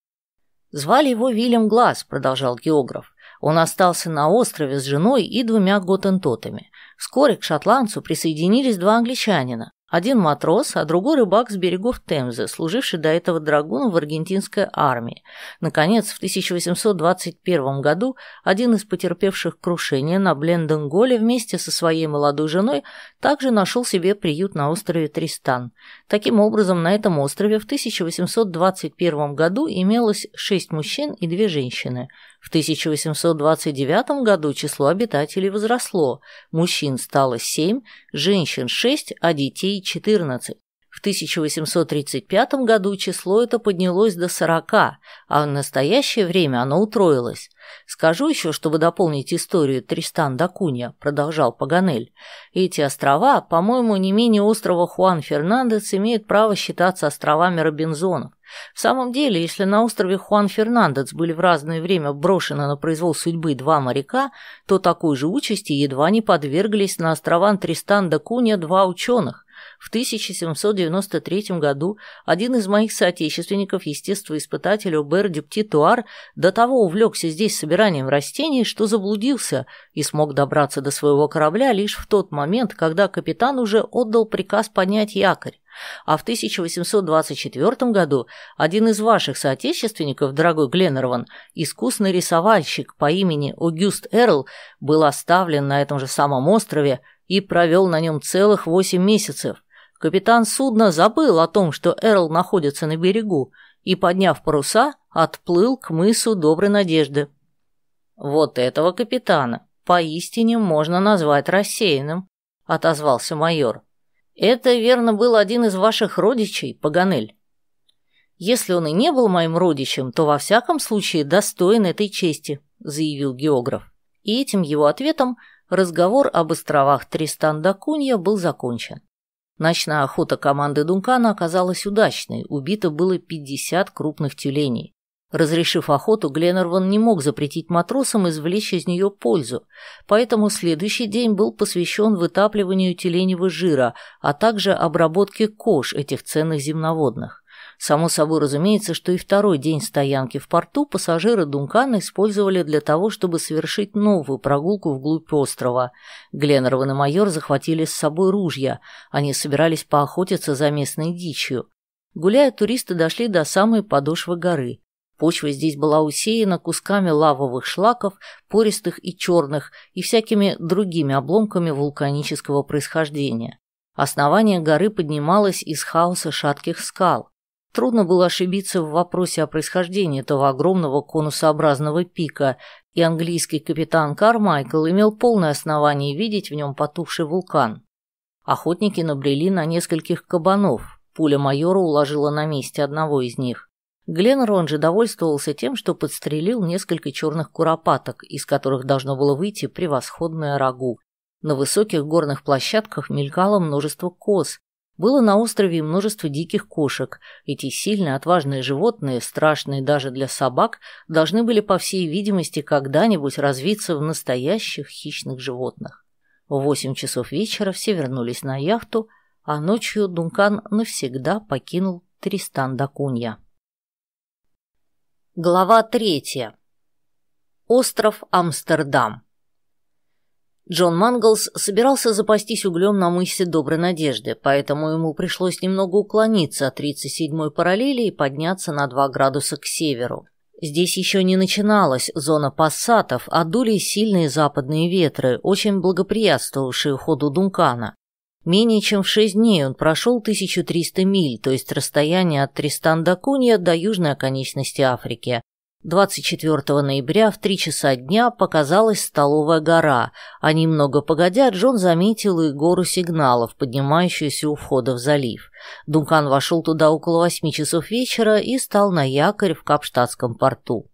«Звали его Вильям Глаз», — продолжал географ. Он остался на острове с женой и двумя готентотами. Вскоре к шотландцу присоединились два англичанина. Один матрос, а другой рыбак с берегов Темзы, служивший до этого драгуном в аргентинской армии. Наконец, в 1821 году один из потерпевших крушение на Бленденголе вместе со своей молодой женой также нашел себе приют на острове Тристан. Таким образом, на этом острове в 1821 году имелось шесть мужчин и две женщины. В 1829 году число обитателей возросло. Мужчин стало 7, женщин 6, а детей 14. В 1835 году число это поднялось до 40, а в настоящее время оно утроилось. «Скажу еще, чтобы дополнить историю Тристан да Кунья», — продолжал Паганель. «Эти острова, по-моему, не менее острова Хуан Фернандес, имеют право считаться островами Робинзонов. В самом деле, если на острове Хуан Фернандес были в разное время брошены на произвол судьбы два моряка, то такой же участи едва не подверглись на острован Тристан да Кунья два ученых. В 1793 году один из моих соотечественников, естествоиспытатель Обер Дюптитуар, до того увлекся здесь собиранием растений, что заблудился и смог добраться до своего корабля лишь в тот момент, когда капитан уже отдал приказ поднять якорь. А в 1824 году один из ваших соотечественников, дорогой Гленнерван, искусный рисовальщик по имени Огюст Эрл, был оставлен на этом же самом острове и провел на нем целых восемь месяцев. Капитан судна забыл о том, что Эрл находится на берегу, и, подняв паруса, отплыл к мысу Доброй Надежды. «Вот этого капитана поистине можно назвать рассеянным», — отозвался майор. «Это, верно, был один из ваших родичей, Паганель». «Если он и не был моим родичем, то во всяком случае достоин этой чести», — заявил географ. И этим его ответом разговор об островах Тристан-да-Кунья был закончен. Ночная охота команды Дункана оказалась удачной, убито было 50 крупных тюленей. Разрешив охоту, Гленнерван не мог запретить матросам извлечь из нее пользу, поэтому следующий день был посвящен вытапливанию тюленевого жира, а также обработке кож этих ценных земноводных. Само собой разумеется, что и второй день стоянки в порту пассажиры Дункана использовали для того, чтобы совершить новую прогулку вглубь острова. Гленнерван и майор захватили с собой ружья, они собирались поохотиться за местной дичью. Гуляя, туристы дошли до самой подошвы горы. Почва здесь была усеяна кусками лавовых шлаков, пористых и черных, и всякими другими обломками вулканического происхождения. Основание горы поднималось из хаоса шатких скал. Трудно было ошибиться в вопросе о происхождении этого огромного конусообразного пика, и английский капитан Кармайкл имел полное основание видеть в нем потухший вулкан. Охотники набрели на нескольких кабанов. Пуля майора уложила на месте одного из них. Гленнерон же довольствовался тем, что подстрелил несколько черных куропаток, из которых должно было выйти превосходное рагу. На высоких горных площадках мелькало множество коз. Было на острове множество диких кошек. Эти сильные, отважные животные, страшные даже для собак, должны были, по всей видимости, когда-нибудь развиться в настоящих хищных животных. В восемь часов вечера все вернулись на яхту, а ночью Дункан навсегда покинул Тристан да Кунья. Глава третья. Остров Амстердам. Джон Манглс собирался запастись углем на мысе Доброй Надежды, поэтому ему пришлось немного уклониться от 37-й параллели и подняться на 2 градуса к северу. Здесь еще не начиналась зона пассатов, а дули сильные западные ветры, очень благоприятствовавшие ходу Дункана. Менее чем в шесть дней он прошел 1300 миль, то есть расстояние от Тристан-да-Кунья до южной оконечности Африки. 24 ноября в три часа дня показалась столовая гора, а немного погодя Джон заметил и гору сигналов, поднимающуюся у входа в залив. Дункан вошел туда около восьми часов вечера и стал на якорь в Капштадтском порту.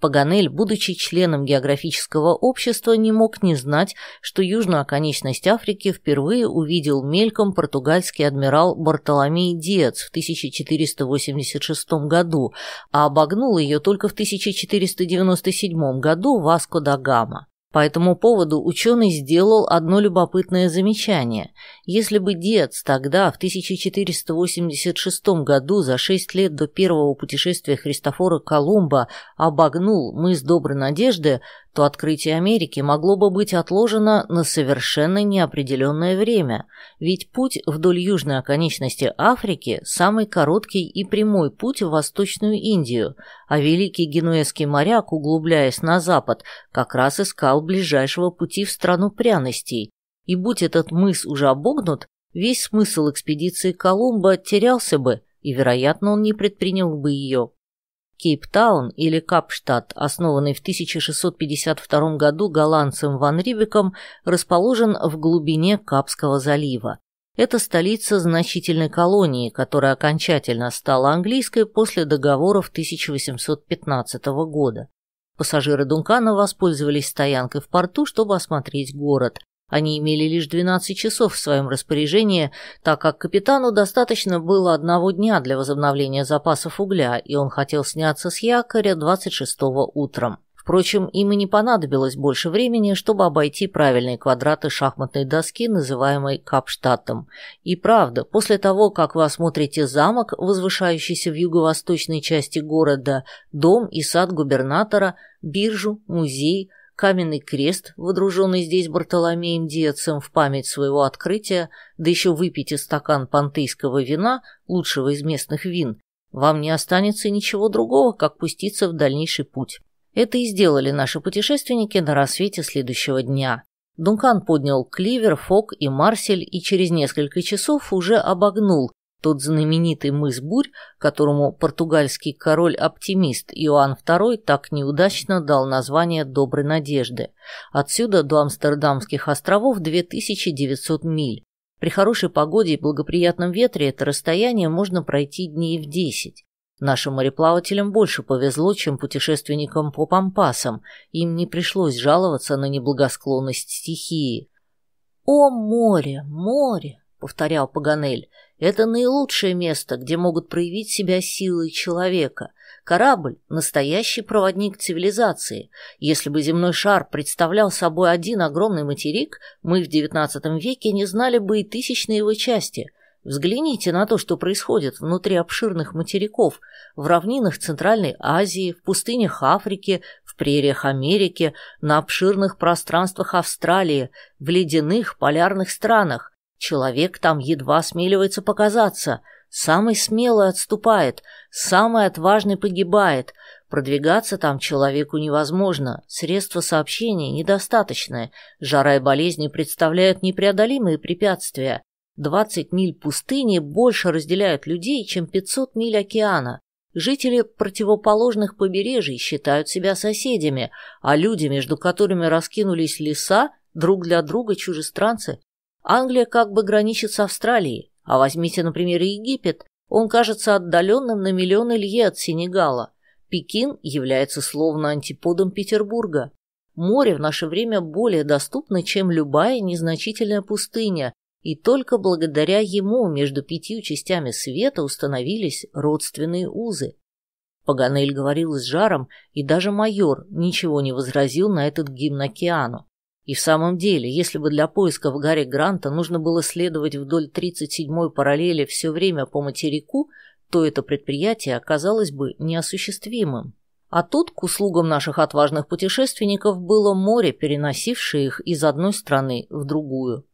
Паганель, будучи членом географического общества, не мог не знать, что южную оконечность Африки впервые увидел мельком португальский адмирал Бартоломей Диец в 1486 году, а обогнул ее только в 1497 году Васко да Гама. По этому поводу ученый сделал одно любопытное замечание. Если бы Диац тогда, в 1486 году, за шесть лет до первого путешествия Христофора Колумба, обогнул мыс Доброй Надежды, то открытие Америки могло бы быть отложено на совершенно неопределенное время, ведь путь вдоль южной оконечности Африки – самый короткий и прямой путь в Восточную Индию, а великий генуэзский моряк, углубляясь на запад, как раз искал ближайшего пути в страну пряностей, и будь этот мыс уже обогнут, весь смысл экспедиции Колумба терялся бы, и, вероятно, он не предпринял бы ее. Кейптаун или Капштадт, основанный в 1652 году голландцем Ван Рибеком, расположен в глубине Капского залива. Это столица значительной колонии, которая окончательно стала английской после договоров 1815 года. Пассажиры Дункана воспользовались стоянкой в порту, чтобы осмотреть город. Они имели лишь 12 часов в своем распоряжении, так как капитану достаточно было одного дня для возобновления запасов угля, и он хотел сняться с якоря 26-го утром. Впрочем, им и не понадобилось больше времени, чтобы обойти правильные квадраты шахматной доски, называемой Капштадтом. И правда, после того, как вы осмотрите замок, возвышающийся в юго-восточной части города, дом и сад губернатора, биржу, музей – каменный крест, водруженный здесь Бартоломеем Диацем в память своего открытия, да еще выпейте стакан пантейского вина, лучшего из местных вин, вам не останется ничего другого, как пуститься в дальнейший путь. Это и сделали наши путешественники на рассвете следующего дня. Дункан поднял Кливер, Фок и Марсель и через несколько часов уже обогнул тот знаменитый мыс Бурь, которому португальский король-оптимист Иоанн II так неудачно дал название Доброй Надежды. Отсюда до Амстердамских островов 2900 миль. При хорошей погоде и благоприятном ветре это расстояние можно пройти дней в 10. Нашим мореплавателям больше повезло, чем путешественникам по пампасам. Им не пришлось жаловаться на неблагосклонность стихии. О, море, море! повторял Паганель. «Это наилучшее место, где могут проявить себя силы человека. Корабль – настоящий проводник цивилизации. Если бы земной шар представлял собой один огромный материк, мы в XIX веке не знали бы и тысячной его части – Взгляните на то, что происходит внутри обширных материков, в равнинах Центральной Азии, в пустынях Африки, в прериях Америки, на обширных пространствах Австралии, в ледяных полярных странах. Человек там едва осмеливается показаться. Самый смелый отступает, самый отважный погибает. Продвигаться там человеку невозможно, средства сообщения недостаточные, жара и болезни представляют непреодолимые препятствия. 20 миль пустыни больше разделяют людей, чем 500 миль океана. Жители противоположных побережий считают себя соседями, а люди, между которыми раскинулись леса, друг для друга чужестранцы. Англия как бы граничит с Австралией, а возьмите, например, Египет, он кажется отдаленным на миллионы лье от Сенегала. Пекин является словно антиподом Петербурга. Море в наше время более доступно, чем любая незначительная пустыня, и только благодаря ему между пятью частями света установились родственные узы. Паганель говорил с жаром, и даже майор ничего не возразил на этот гимн океану. И в самом деле, если бы для поиска в Гарри Гранта нужно было следовать вдоль 37-й параллели все время по материку, то это предприятие оказалось бы неосуществимым. А тут к услугам наших отважных путешественников было море, переносившее их из одной страны в другую.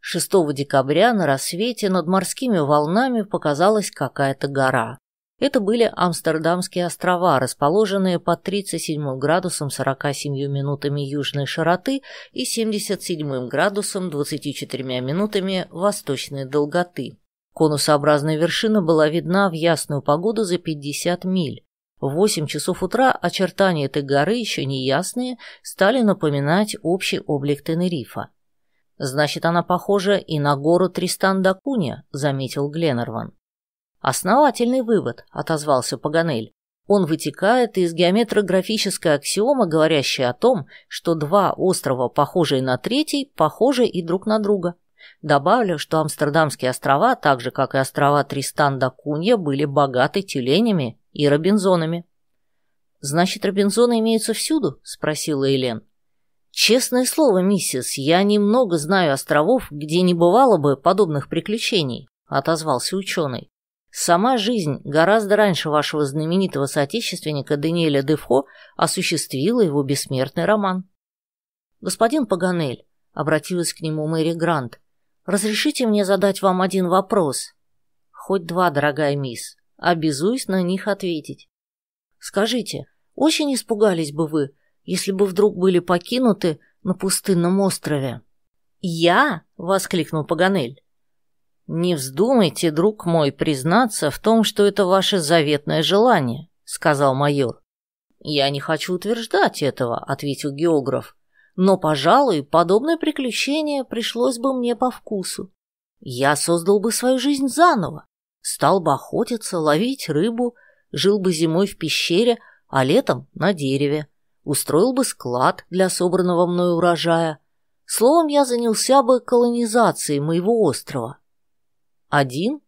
6 декабря на рассвете над морскими волнами показалась какая-то гора. Это были Амстердамские острова, расположенные под 37 градусом 47 минутами южной широты и 77 градусом 24 минутами восточной долготы. Конусообразная вершина была видна в ясную погоду за 50 миль. В 8 часов утра очертания этой горы, еще неясные, стали напоминать общий облик Тенерифа. «Значит, она похожа и на гору Тристан-да-Куня», — заметил Гленнерван. «Основательный вывод», — отозвался Паганель. «Он вытекает из геометрографической аксиомы, говорящей о том, что два острова, похожие на третий, похожи и друг на друга. Добавлю, что Амстердамские острова, так же, как и острова Тристан-да-Кунья, были богаты тюленями и робинзонами». «Значит, робинзоны имеются всюду?» — спросила Элен. «Честное слово, миссис, я немного знаю островов, где не бывало бы подобных приключений», — отозвался ученый. «Сама жизнь гораздо раньше вашего знаменитого соотечественника Даниэля Дефо осуществила его бессмертный роман». «Господин Паганель», — обратилась к нему Мэри Грант, — «разрешите мне задать вам один вопрос?» «Хоть два, дорогая мисс. Обязуюсь на них ответить». «Скажите, очень испугались бы вы, если бы вдруг были покинуты на пустынном острове. «Я?» — воскликнул Паганель. «Не вздумайте, друг мой, признаться в том, что это ваше заветное желание», — сказал майор. «Я не хочу утверждать этого», — ответил географ. «Но, пожалуй, подобное приключение пришлось бы мне по вкусу. Я создал бы свою жизнь заново, стал бы охотиться, ловить рыбу, жил бы зимой в пещере, а летом на дереве устроил бы склад для собранного мною урожая. Словом, я занялся бы колонизацией моего острова. Один?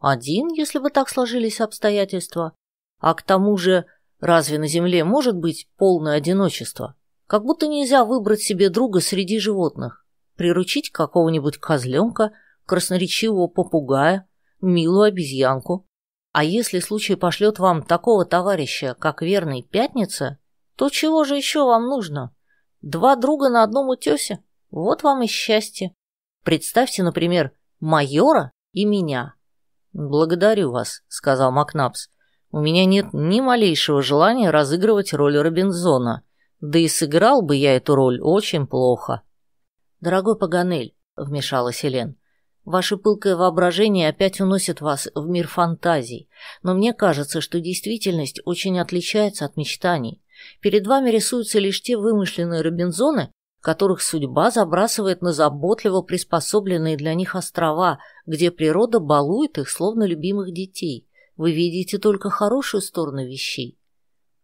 Один, если бы так сложились обстоятельства. А к тому же, разве на Земле может быть полное одиночество? Как будто нельзя выбрать себе друга среди животных, приручить какого-нибудь козленка, красноречивого попугая, милую обезьянку. А если случай пошлет вам такого товарища, как верный Пятница, то чего же еще вам нужно? Два друга на одном утесе? Вот вам и счастье. Представьте, например, майора и меня. «Благодарю вас», — сказал Макнапс. «У меня нет ни малейшего желания разыгрывать роль Робинзона. Да и сыграл бы я эту роль очень плохо». «Дорогой Паганель», — вмешалась Элен, — «ваше пылкое воображение опять уносит вас в мир фантазий, но мне кажется, что действительность очень отличается от мечтаний. Перед вами рисуются лишь те вымышленные Робинзоны, которых судьба забрасывает на заботливо приспособленные для них острова, где природа балует их, словно любимых детей. Вы видите только хорошую сторону вещей.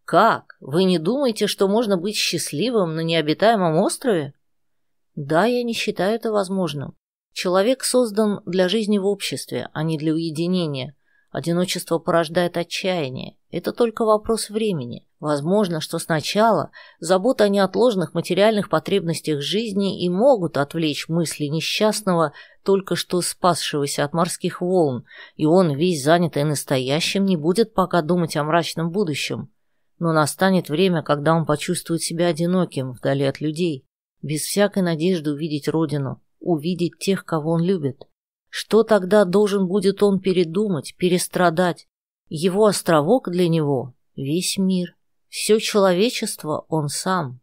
Как? Вы не думаете, что можно быть счастливым на необитаемом острове? Да, я не считаю это возможным. Человек создан для жизни в обществе, а не для уединения. Одиночество порождает отчаяние. Это только вопрос времени. Возможно, что сначала забота о неотложных материальных потребностях жизни и могут отвлечь мысли несчастного, только что спасшегося от морских волн, и он, весь занятый настоящим, не будет пока думать о мрачном будущем. Но настанет время, когда он почувствует себя одиноким вдали от людей, без всякой надежды увидеть родину, увидеть тех, кого он любит. Что тогда должен будет он передумать, перестрадать? Его островок для него — весь мир, все человечество он сам.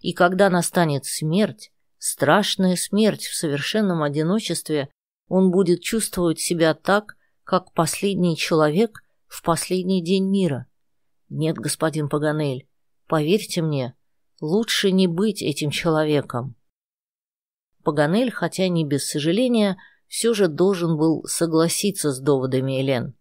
И когда настанет смерть, страшная смерть в совершенном одиночестве, он будет чувствовать себя так, как последний человек в последний день мира. Нет, господин Паганель, поверьте мне, лучше не быть этим человеком. Паганель, хотя не без сожаления, все же должен был согласиться с доводами Элен.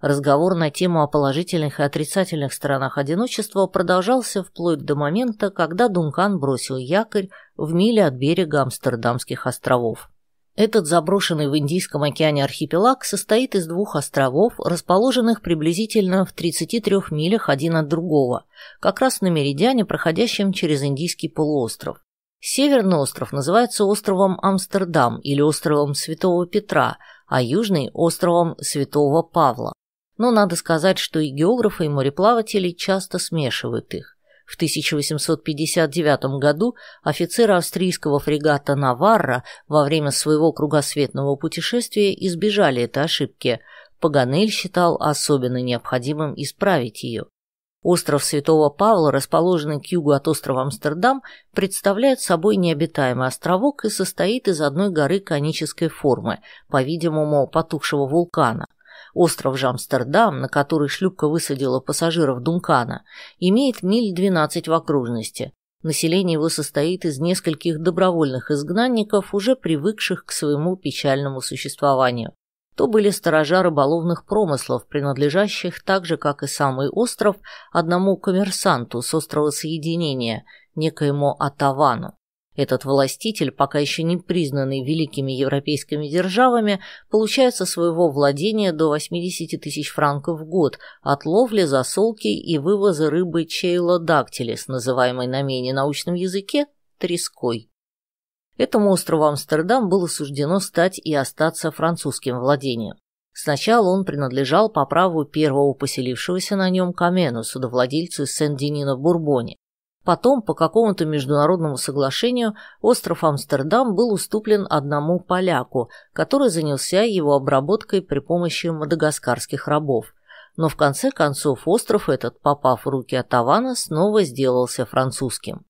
Разговор на тему о положительных и отрицательных сторонах одиночества продолжался вплоть до момента, когда Дункан бросил якорь в миле от берега Амстердамских островов. Этот заброшенный в Индийском океане архипелаг состоит из двух островов, расположенных приблизительно в 33 милях один от другого, как раз на меридиане, проходящем через Индийский полуостров. Северный остров называется островом Амстердам или островом Святого Петра, а южный – островом Святого Павла. Но надо сказать, что и географы, и мореплаватели часто смешивают их. В 1859 году офицеры австрийского фрегата «Наварра» во время своего кругосветного путешествия избежали этой ошибки. Паганель считал особенно необходимым исправить ее. Остров Святого Павла, расположенный к югу от острова Амстердам, представляет собой необитаемый островок и состоит из одной горы конической формы, по-видимому, потухшего вулкана. Остров же Амстердам, на который шлюпка высадила пассажиров Дункана, имеет миль 12 в окружности. Население его состоит из нескольких добровольных изгнанников, уже привыкших к своему печальному существованию то были сторожа рыболовных промыслов, принадлежащих так же, как и самый остров, одному коммерсанту с острова Соединения, некоему Атавану. Этот властитель, пока еще не признанный великими европейскими державами, получает со своего владения до 80 тысяч франков в год от ловли, засолки и вывоза рыбы чейла дактилис, называемой на менее научном языке треской. Этому острову Амстердам было суждено стать и остаться французским владением. Сначала он принадлежал по праву первого поселившегося на нем Камену, судовладельцу из Сен-Денина Бурбоне. Потом, по какому-то международному соглашению, остров Амстердам был уступлен одному поляку, который занялся его обработкой при помощи мадагаскарских рабов. Но в конце концов остров этот, попав в руки Атавана, снова сделался французским.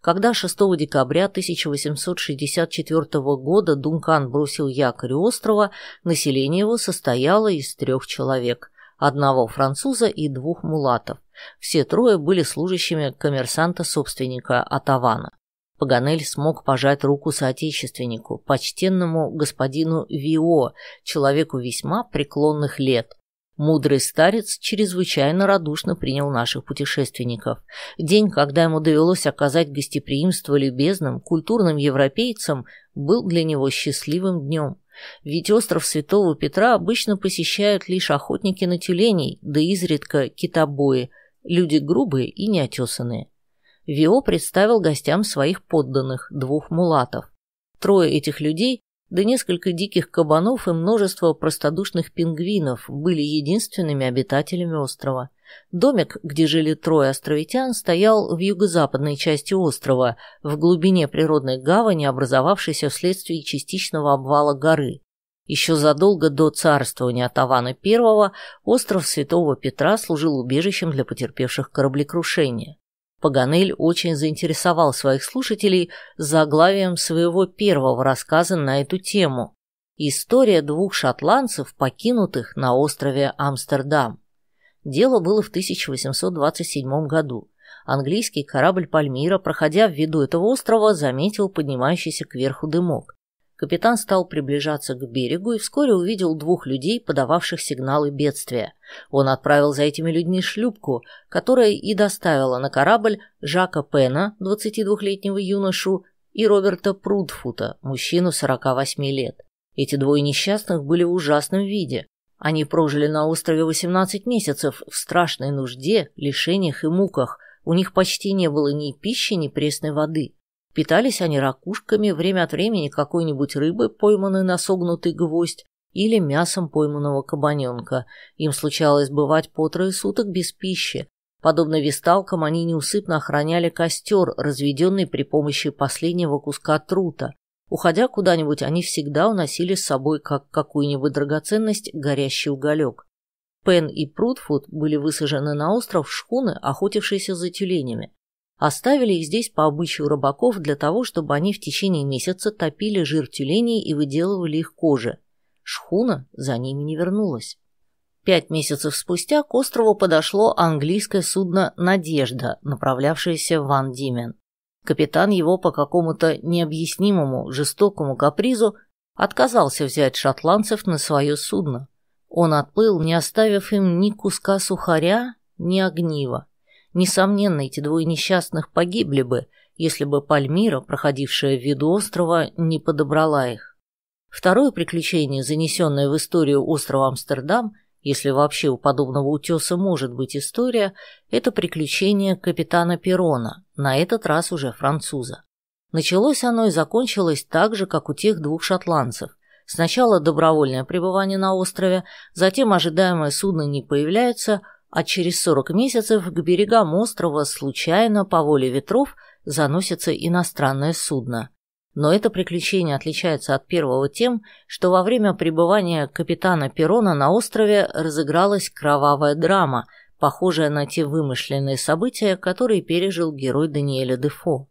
Когда 6 декабря 1864 года Дункан бросил якорь у острова, население его состояло из трех человек – одного француза и двух мулатов. Все трое были служащими коммерсанта-собственника Атавана. Паганель смог пожать руку соотечественнику, почтенному господину Вио, человеку весьма преклонных лет, Мудрый старец чрезвычайно радушно принял наших путешественников. День, когда ему довелось оказать гостеприимство любезным, культурным европейцам, был для него счастливым днем. Ведь остров Святого Петра обычно посещают лишь охотники на тюленей, да изредка китобои, люди грубые и неотесанные. Вио представил гостям своих подданных, двух мулатов. Трое этих людей да несколько диких кабанов и множество простодушных пингвинов были единственными обитателями острова. Домик, где жили трое островитян, стоял в юго-западной части острова, в глубине природной гавани, образовавшейся вследствие частичного обвала горы. Еще задолго до царствования Тавана I остров Святого Петра служил убежищем для потерпевших кораблекрушения. Паганель очень заинтересовал своих слушателей заглавием своего первого рассказа на эту тему «История двух шотландцев, покинутых на острове Амстердам». Дело было в 1827 году. Английский корабль «Пальмира», проходя в виду этого острова, заметил поднимающийся кверху дымок. Капитан стал приближаться к берегу и вскоре увидел двух людей, подававших сигналы бедствия. Он отправил за этими людьми шлюпку, которая и доставила на корабль Жака Пена, 22-летнего юношу, и Роберта Прудфута, мужчину 48 лет. Эти двое несчастных были в ужасном виде. Они прожили на острове 18 месяцев в страшной нужде, лишениях и муках. У них почти не было ни пищи, ни пресной воды. Питались они ракушками, время от времени какой-нибудь рыбой, пойманной на согнутый гвоздь, или мясом пойманного кабаненка. Им случалось бывать по трое суток без пищи. Подобно висталкам, они неусыпно охраняли костер, разведенный при помощи последнего куска трута. Уходя куда-нибудь, они всегда уносили с собой, как какую-нибудь драгоценность, горящий уголек. Пен и Прутфуд были высажены на остров шхуны, охотившиеся за тюленями. Оставили их здесь по обычаю рыбаков для того, чтобы они в течение месяца топили жир тюленей и выделывали их кожи. Шхуна за ними не вернулась. Пять месяцев спустя к острову подошло английское судно «Надежда», направлявшееся в Ван Димен. Капитан его по какому-то необъяснимому жестокому капризу отказался взять шотландцев на свое судно. Он отплыл, не оставив им ни куска сухаря, ни огнива. Несомненно, эти двое несчастных погибли бы, если бы Пальмира, проходившая в виду острова, не подобрала их. Второе приключение, занесенное в историю острова Амстердам, если вообще у подобного утеса может быть история, это приключение капитана Перона, на этот раз уже француза. Началось оно и закончилось так же, как у тех двух шотландцев. Сначала добровольное пребывание на острове, затем ожидаемое судно не появляется, а через 40 месяцев к берегам острова случайно по воле ветров заносится иностранное судно. Но это приключение отличается от первого тем, что во время пребывания капитана Перона на острове разыгралась кровавая драма, похожая на те вымышленные события, которые пережил герой Даниэля Дефо.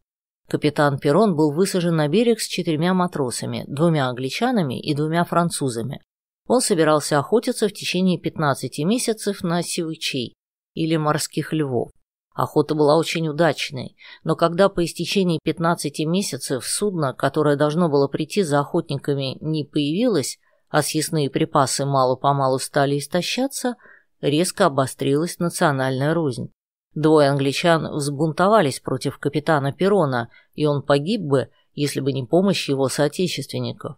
Капитан Перон был высажен на берег с четырьмя матросами, двумя англичанами и двумя французами. Он собирался охотиться в течение 15 месяцев на сивычей или морских львов. Охота была очень удачной, но когда по истечении 15 месяцев судно, которое должно было прийти за охотниками, не появилось, а съестные припасы мало-помалу стали истощаться, резко обострилась национальная рознь. Двое англичан взбунтовались против капитана Перона, и он погиб бы, если бы не помощь его соотечественников.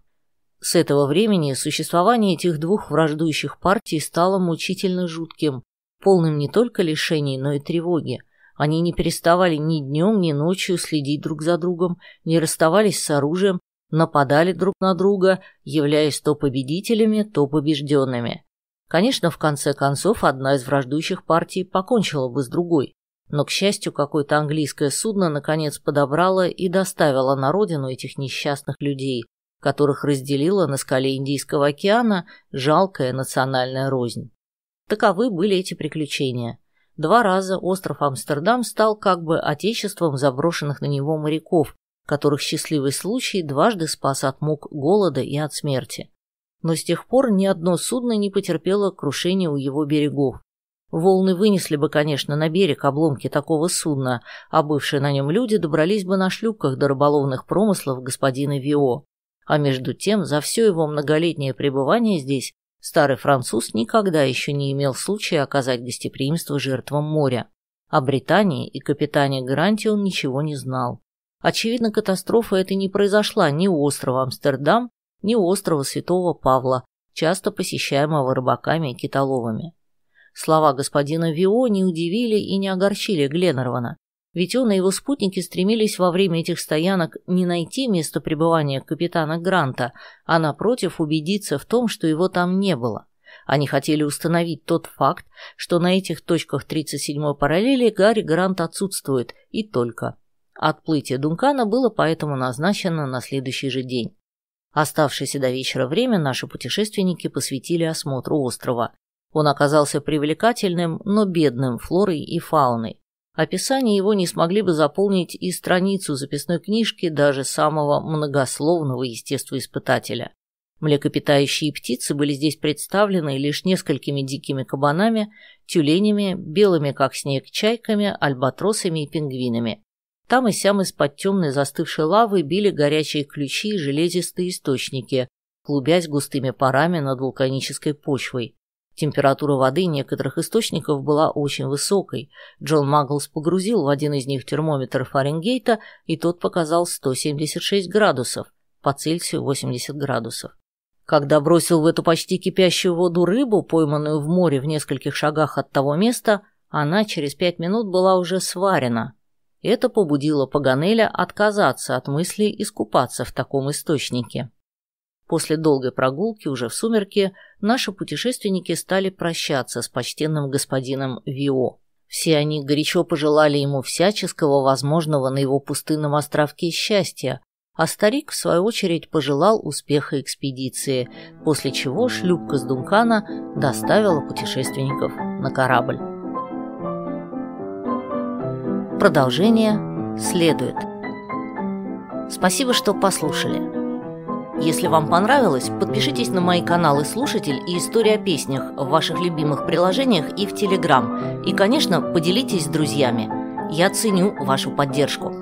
С этого времени существование этих двух враждующих партий стало мучительно жутким, полным не только лишений, но и тревоги. Они не переставали ни днем, ни ночью следить друг за другом, не расставались с оружием, нападали друг на друга, являясь то победителями, то побежденными. Конечно, в конце концов, одна из враждующих партий покончила бы с другой, но, к счастью, какое-то английское судно наконец подобрало и доставило на родину этих несчастных людей, которых разделила на скале Индийского океана жалкая национальная рознь. Таковы были эти приключения. Два раза остров Амстердам стал как бы отечеством заброшенных на него моряков, которых счастливый случай дважды спас от мук голода и от смерти. Но с тех пор ни одно судно не потерпело крушения у его берегов. Волны вынесли бы, конечно, на берег обломки такого судна, а бывшие на нем люди добрались бы на шлюпках до рыболовных промыслов господина Вио. А между тем, за все его многолетнее пребывание здесь Старый француз никогда еще не имел случая оказать гостеприимство жертвам моря. О Британии и капитане Гранте он ничего не знал. Очевидно, катастрофа эта не произошла ни у острова Амстердам, ни у острова Святого Павла, часто посещаемого рыбаками и китоловами. Слова господина Вио не удивили и не огорчили Гленнервана. Ведь он и его спутники стремились во время этих стоянок не найти место пребывания капитана Гранта, а напротив убедиться в том, что его там не было. Они хотели установить тот факт, что на этих точках 37-й параллели Гарри Грант отсутствует, и только. Отплытие Дункана было поэтому назначено на следующий же день. Оставшееся до вечера время наши путешественники посвятили осмотру острова. Он оказался привлекательным, но бедным флорой и фауной. Описание его не смогли бы заполнить и страницу записной книжки даже самого многословного естествоиспытателя. Млекопитающие птицы были здесь представлены лишь несколькими дикими кабанами, тюленями, белыми как снег чайками, альбатросами и пингвинами. Там и сям из-под темной застывшей лавы били горячие ключи и железистые источники, клубясь густыми парами над вулканической почвой. Температура воды некоторых источников была очень высокой. Джон Магглс погрузил в один из них термометр Фаренгейта, и тот показал 176 градусов, по Цельсию 80 градусов. Когда бросил в эту почти кипящую воду рыбу, пойманную в море в нескольких шагах от того места, она через пять минут была уже сварена. Это побудило Паганеля отказаться от мысли искупаться в таком источнике. После долгой прогулки уже в сумерки наши путешественники стали прощаться с почтенным господином Вио. Все они горячо пожелали ему всяческого возможного на его пустынном островке счастья, а старик, в свою очередь, пожелал успеха экспедиции, после чего шлюпка с Дункана доставила путешественников на корабль. Продолжение следует. Спасибо, что послушали. Если вам понравилось, подпишитесь на мои каналы «Слушатель» и «История о песнях» в ваших любимых приложениях и в Телеграм. И, конечно, поделитесь с друзьями. Я ценю вашу поддержку.